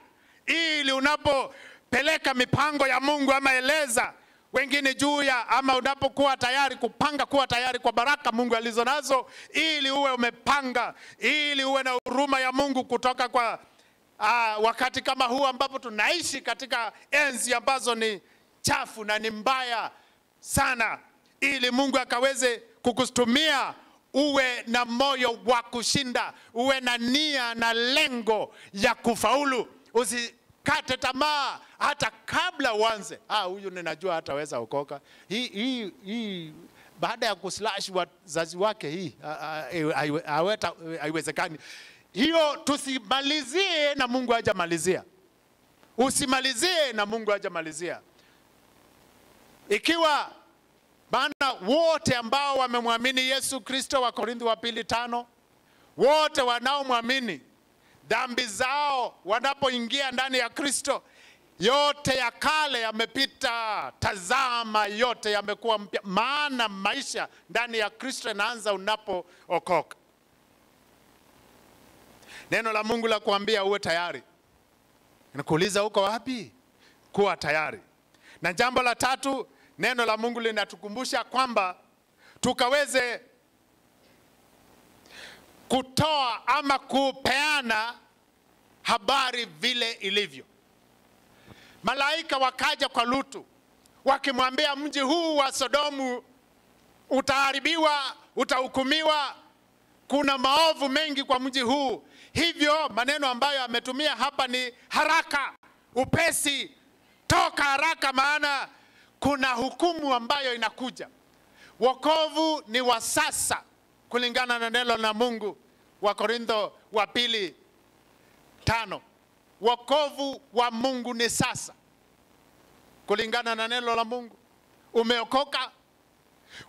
ili unapopeleka mipango ya Mungu ama eleza wengine juu ya ama unapokuwa tayari kupanga kuwa tayari kwa baraka Mungu alizo nazo, ili uwe umepanga, ili uwe na huruma ya Mungu kutoka kwa uh, wakati kama huu ambapo tunaishi katika enzi ambazo ni chafu na ni mbaya sana, ili Mungu akaweze kukutumia uwe na moyo wa kushinda, uwe na nia na lengo ya kufaulu. Usikate tamaa hata kabla uanze. Ah, huyu ninajua hataweza okoka. Hii hii hii baada ya kuslash wazazi wake hii ah, ah, haiwezekani. Hiyo tusimalizie na Mungu hajamalizia. Usimalizie na Mungu hajamalizia. Ikiwa maana wote ambao wamemwamini Yesu Kristo, wa Korintho wa pili tano, wote wanaomwamini dhambi zao wanapoingia ndani ya Kristo, yote ya kale yamepita, tazama, yote yamekuwa mpya. Maana maisha ndani ya Kristo yanaanza unapookoka. Neno la Mungu la kuambia uwe tayari, nakuuliza uko wapi? Kuwa tayari. Na jambo la tatu, neno la Mungu linatukumbusha kwamba tukaweze kutoa ama kupeana habari vile ilivyo. Malaika wakaja kwa Lutu wakimwambia, mji huu wa Sodomu utaharibiwa, utahukumiwa, kuna maovu mengi kwa mji huu. Hivyo maneno ambayo ametumia hapa ni haraka, upesi, toka haraka, maana kuna hukumu ambayo inakuja. Wokovu ni wa sasa kulingana na neno la Mungu wa Korintho wa pili tano. Wokovu wa Mungu ni sasa kulingana na neno la Mungu. Umeokoka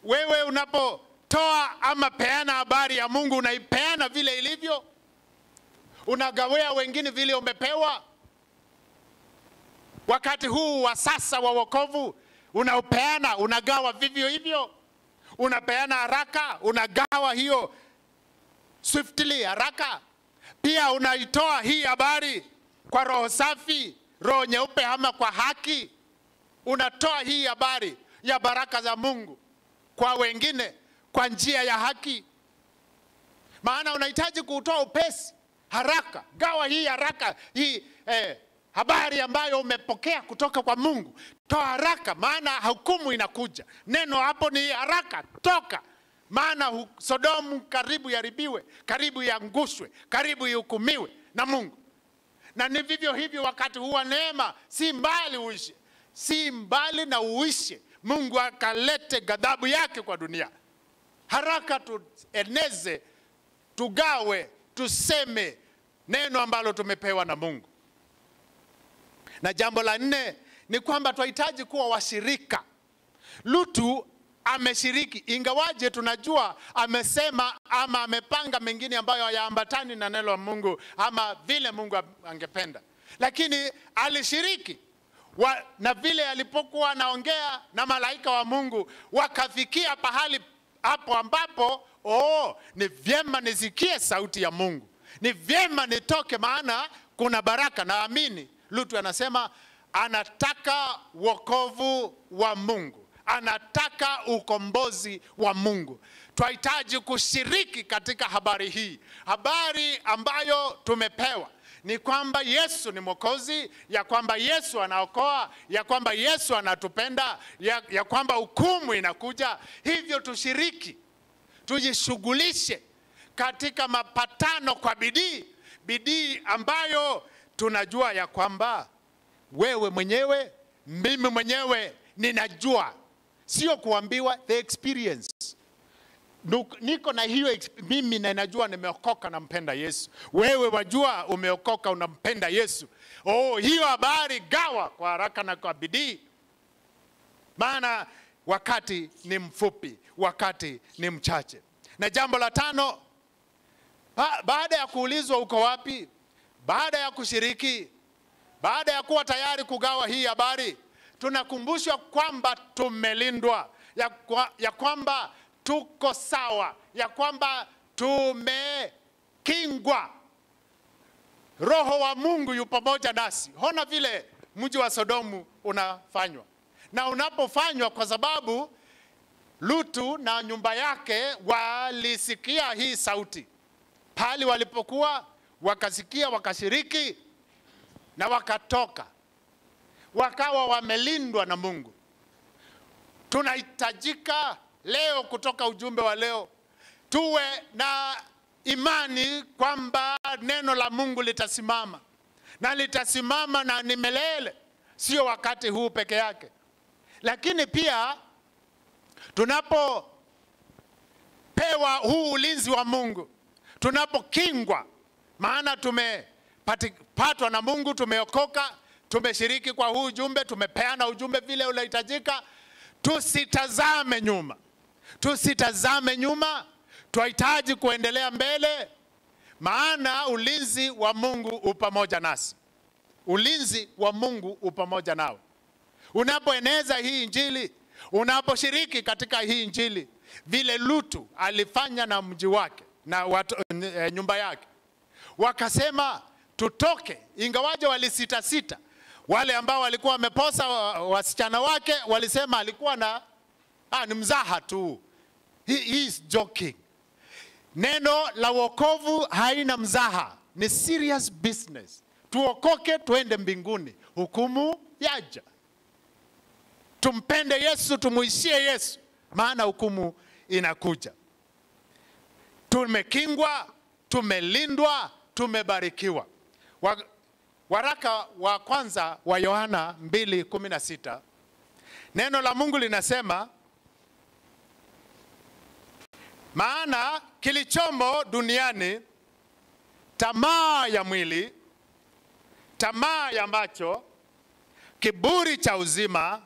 wewe, unapotoa ama peana habari ya Mungu, unaipeana vile ilivyo, unagawea wengine vile umepewa. Wakati huu wa sasa wa wokovu unaopeana, unagawa vivyo hivyo, unapeana haraka, unagawa hiyo swiftly, haraka. Pia unaitoa hii habari kwa roho safi, roho nyeupe, ama kwa haki. Unatoa hii habari ya baraka za Mungu kwa wengine kwa njia ya haki, maana unahitaji kuutoa upesi, haraka. Gawa hii haraka, hii eh, habari ambayo umepokea kutoka kwa Mungu, toa haraka, maana hukumu inakuja. Neno hapo ni haraka, toka maana Sodomu karibu yaribiwe, karibu yangushwe, karibu ihukumiwe na Mungu. Na ni vivyo hivyo wakati huwa neema, si mbali uishe, si mbali na uishe, Mungu akalete ghadhabu yake kwa dunia. Haraka tueneze, tugawe, tuseme neno ambalo tumepewa na Mungu. Na jambo la nne ni kwamba tunahitaji kuwa washirika. Lutu ameshiriki, ingawaje tunajua amesema ama amepanga mengine ambayo hayaambatani na neno la Mungu ama vile Mungu angependa, lakini alishiriki wa, na vile alipokuwa anaongea na malaika wa Mungu wakafikia pahali hapo ambapo oh, ni vyema nisikie sauti ya Mungu, ni vyema nitoke, maana kuna baraka. Naamini Lutu anasema anataka wokovu wa Mungu, anataka ukombozi wa Mungu. Twahitaji kushiriki katika habari hii, habari ambayo tumepewa ni kwamba Yesu ni Mwokozi, ya kwamba Yesu anaokoa, ya kwamba Yesu anatupenda, ya, ya kwamba hukumu inakuja. Hivyo tushiriki, tujishughulishe katika mapatano kwa bidii, bidii ambayo tunajua ya kwamba wewe mwenyewe, mimi mwenyewe ninajua, sio kuambiwa, the experience niko na hiyo mimi na najua nimeokoka nampenda Yesu. Wewe wajua umeokoka unampenda Yesu. Oh, hiyo habari gawa kwa haraka na kwa bidii, maana wakati ni mfupi, wakati ni mchache. Na jambo la tano, ba baada ya kuulizwa uko wapi, baada ya kushiriki, baada ya kuwa tayari kugawa hii habari, tunakumbushwa kwamba tumelindwa, ya, kwa, ya kwamba tuko sawa, ya kwamba tumekingwa. Roho wa Mungu yu pamoja nasi. Hona vile mji wa Sodomu unafanywa, na unapofanywa kwa sababu Lutu na nyumba yake walisikia hii sauti pali walipokuwa, wakasikia, wakashiriki na wakatoka, wakawa wamelindwa na Mungu. Tunahitajika leo, kutoka ujumbe wa leo, tuwe na imani kwamba neno la Mungu litasimama. Na litasimama na ni milele, sio wakati huu peke yake, lakini pia tunapopewa huu ulinzi wa Mungu, tunapokingwa, maana tumepatwa na Mungu, tumeokoka, tumeshiriki kwa huu ujumbe, tumepeana ujumbe vile unahitajika, tusitazame nyuma, tusitazame nyuma, twahitaji kuendelea mbele, maana ulinzi wa Mungu u pamoja nasi. Ulinzi wa Mungu u pamoja nawe unapoeneza hii injili, unaposhiriki katika hii injili, vile Lutu alifanya na mji wake na watu, e, nyumba yake, wakasema tutoke, ingawaje walisitasita. Wale ambao walikuwa wameposa wasichana wake walisema alikuwa na ah, ni mzaha tu, he, is joking. Neno la wokovu haina mzaha, ni serious business. Tuokoke tuende mbinguni, hukumu yaja. Tumpende Yesu, tumuishie Yesu, maana hukumu inakuja. Tumekingwa, tumelindwa, tumebarikiwa. Wa- Waraka wa kwanza wa Yohana 2:16 neno la Mungu linasema maana kilichomo duniani, tamaa ya mwili, tamaa ya macho, kiburi cha uzima,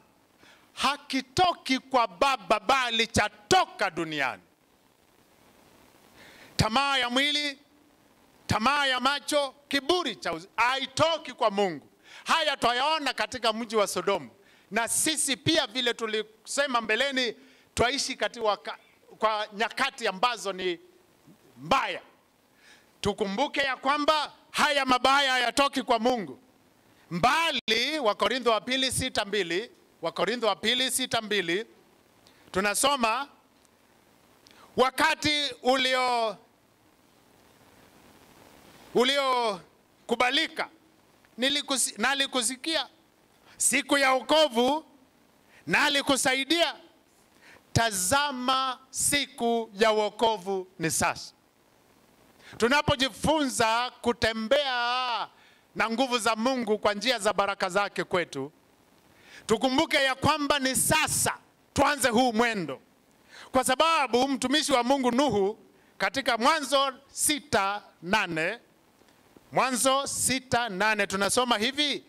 hakitoki kwa Baba, bali chatoka duniani. Tamaa ya mwili, tamaa ya macho, kiburi cha uzima, haitoki kwa Mungu. Haya twayaona katika mji wa Sodomu, na sisi pia vile tulisema mbeleni, twaishi katika kwa nyakati ambazo ni mbaya. Tukumbuke ya kwamba haya mabaya hayatoki kwa Mungu, mbali. Wakorintho wa pili sita mbili Wakorintho wa pili sita mbili tunasoma wakati ulio uliokubalika nalikusikia siku ya wokovu nalikusaidia. Tazama, siku ya wokovu ni sasa. Tunapojifunza kutembea na nguvu za Mungu kwa njia za baraka zake kwetu, tukumbuke ya kwamba ni sasa tuanze huu mwendo, kwa sababu mtumishi wa Mungu Nuhu katika Mwanzo sita nane Mwanzo sita nane tunasoma hivi,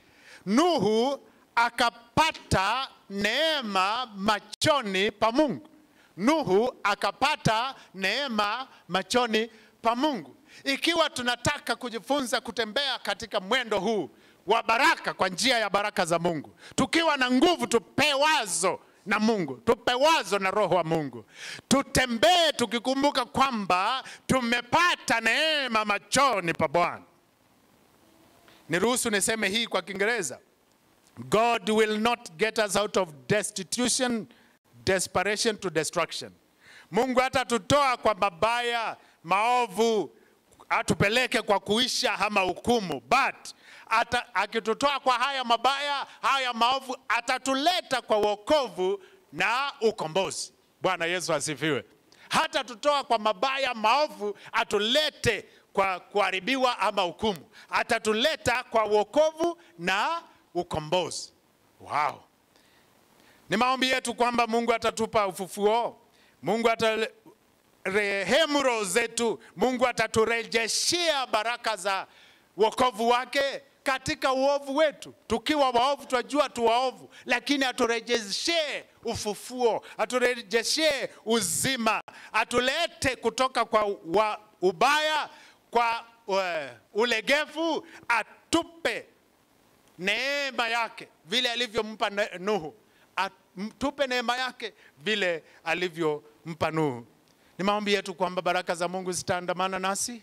Nuhu akapata neema machoni pa Mungu. Nuhu akapata neema machoni pa Mungu. Ikiwa tunataka kujifunza kutembea katika mwendo huu wa baraka kwa njia ya baraka za Mungu, tukiwa na nguvu tupewazo na Mungu, tupewazo na Roho wa Mungu, tutembee tukikumbuka kwamba tumepata neema machoni pa Bwana. Niruhusu niseme hii kwa Kiingereza. God will not get us out of destitution, desperation to destruction. Mungu hatatutoa kwa mabaya, maovu, atupeleke kwa kuisha ama hukumu, but ata, akitutoa kwa haya mabaya, haya maovu, atatuleta kwa wokovu na ukombozi. Bwana Yesu asifiwe. Hata tutoa kwa mabaya maovu, atulete kwa kuharibiwa ama hukumu, atatuleta kwa wokovu na ukombozi. Wow. Ni maombi yetu kwamba Mungu atatupa ufufuo, Mungu atarehemu roho zetu, Mungu ataturejeshea baraka za wokovu wake katika uovu wetu. Tukiwa waovu, twajua tu waovu, lakini aturejeshee ufufuo, aturejeshee uzima, atulete kutoka kwa wa, ubaya kwa uh, ulegevu, atupe neema yake vile alivyompa Nuhu, atupe neema yake vile alivyompa Nuhu. Ni maombi yetu kwamba baraka za Mungu zitaandamana nasi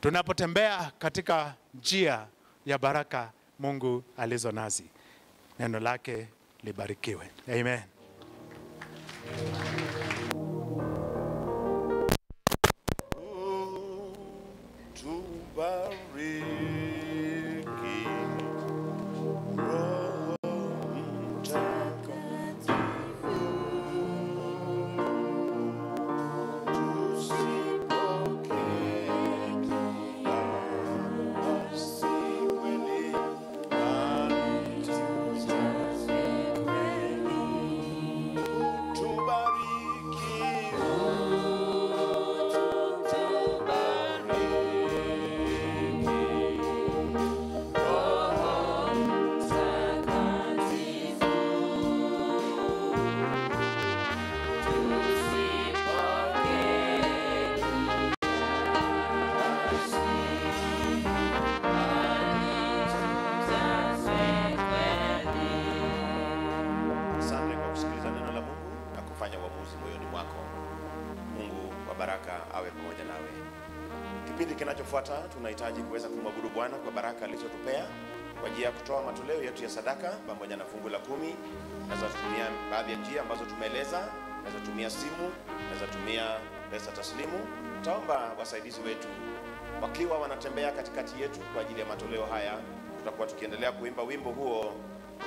tunapotembea katika njia ya baraka Mungu alizo nazi. Neno lake libarikiwe. Amen. Tubariki baraka awe pamoja nawe. Kipindi kinachofuata tunahitaji kuweza kumwabudu Bwana kwa baraka alizotupea kwa ajili ya kutoa matoleo yetu ya sadaka pamoja na fungu la kumi. Naweza tumia baadhi ya njia ambazo tumeeleza, naweza tumia simu, naweza tumia pesa taslimu. Taomba wasaidizi wetu wakiwa wanatembea katikati yetu kwa ajili ya matoleo haya. Tutakuwa tukiendelea kuimba wimbo huo,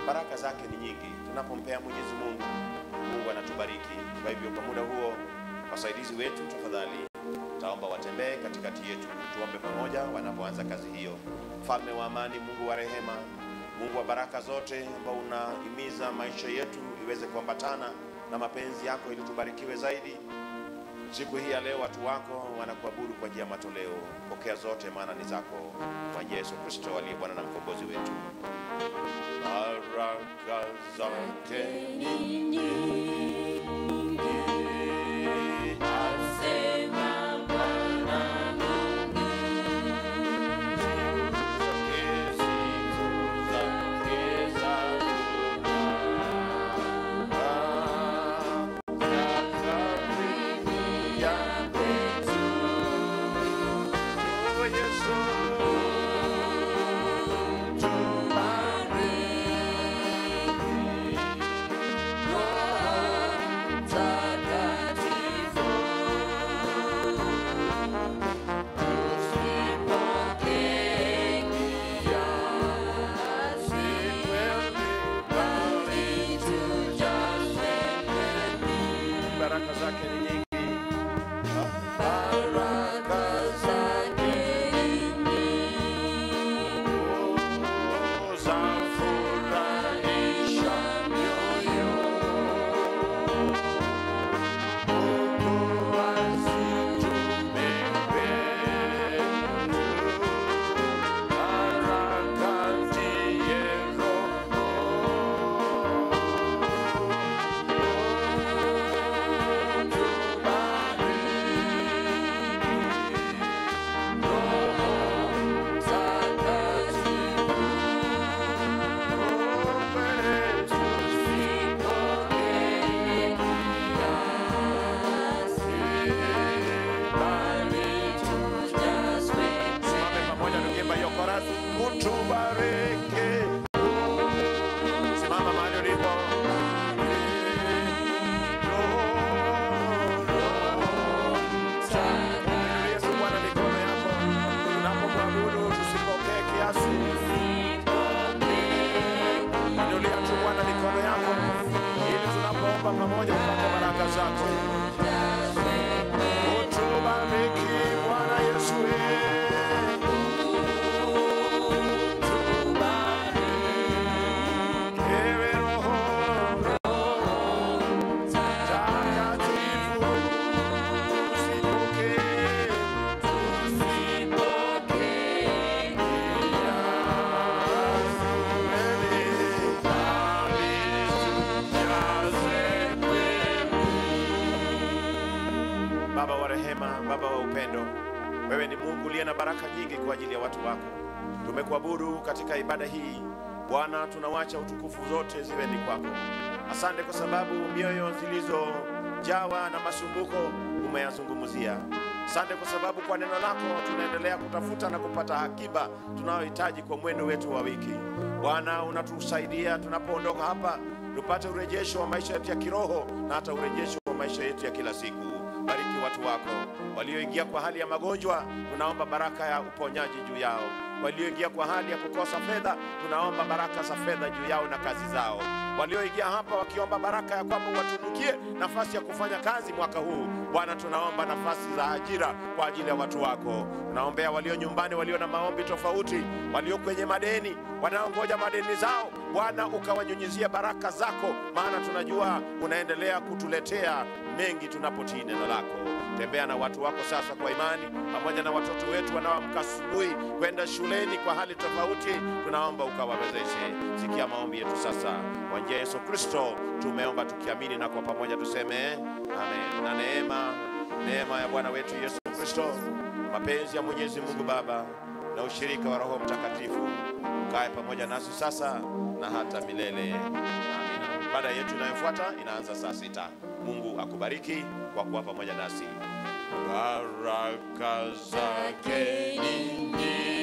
baraka zake ni nyingi. Tunapompea Mwenyezi Mungu, Mungu anatubariki. Kwa hivyo kwa muda huo, wasaidizi wetu tafadhali, taomba watembee katikati yetu, tuombe pamoja wanapoanza kazi hiyo. Mfalme wa amani, Mungu wa rehema, Mungu wa baraka zote, ambao unahimiza maisha yetu iweze kuambatana na mapenzi yako ili tubarikiwe zaidi. Siku hii ya leo watu wako wanakuabudu kwa njia ya matoleo. Pokea zote, maana ni zako, kwa Yesu Kristo aliye Bwana na mkombozi wetu. Baraka zake ni nyingi, baraka nyingi kwa ajili ya watu wako. Tumekuabudu katika ibada hii Bwana, tunawacha utukufu zote ziwe ni kwako. Asante kwa sababu mioyo zilizojawa na masumbuko umeyazungumzia. Asante kwa sababu kwa neno lako tunaendelea kutafuta na kupata akiba tunayohitaji kwa mwendo wetu wa wiki. Bwana, unatusaidia tunapoondoka hapa tupate urejesho wa maisha yetu ya kiroho na hata urejesho wa maisha yetu ya kila siku. Bariki watu wako walioingia kwa hali ya magonjwa, tunaomba baraka ya uponyaji juu yao. Walioingia kwa hali ya kukosa fedha, tunaomba baraka za fedha juu yao na kazi zao. Walioingia hapa wakiomba baraka ya kwamba watunukie nafasi ya kufanya kazi mwaka huu, Bwana, tunaomba nafasi za ajira kwa ajili ya watu wako. Tunaombea walio nyumbani, walio na maombi tofauti, walio kwenye madeni, wanaongoja madeni zao, Bwana ukawanyunyizia baraka zako, maana tunajua unaendelea kutuletea mengi tunapotii neno lako. Tembea na watu wako sasa kwa imani, pamoja na watoto wetu wanaoamka asubuhi kwenda shuleni kwa hali tofauti, tunaomba ukawawezeshe. Sikia maombi yetu sasa, kwa njia Yesu Kristo tumeomba tukiamini, na kwa pamoja tuseme amen. Na neema neema ya Bwana wetu Yesu Kristo, mapenzi ya Mwenyezi Mungu Baba na ushirika wa Roho Mtakatifu ukae pamoja nasi sasa na hata milele. Amina. Ibada yetu inayofuata inaanza saa sita. Mungu akubariki kwa kuwa pamoja nasi. Baraka zake ni nyingi,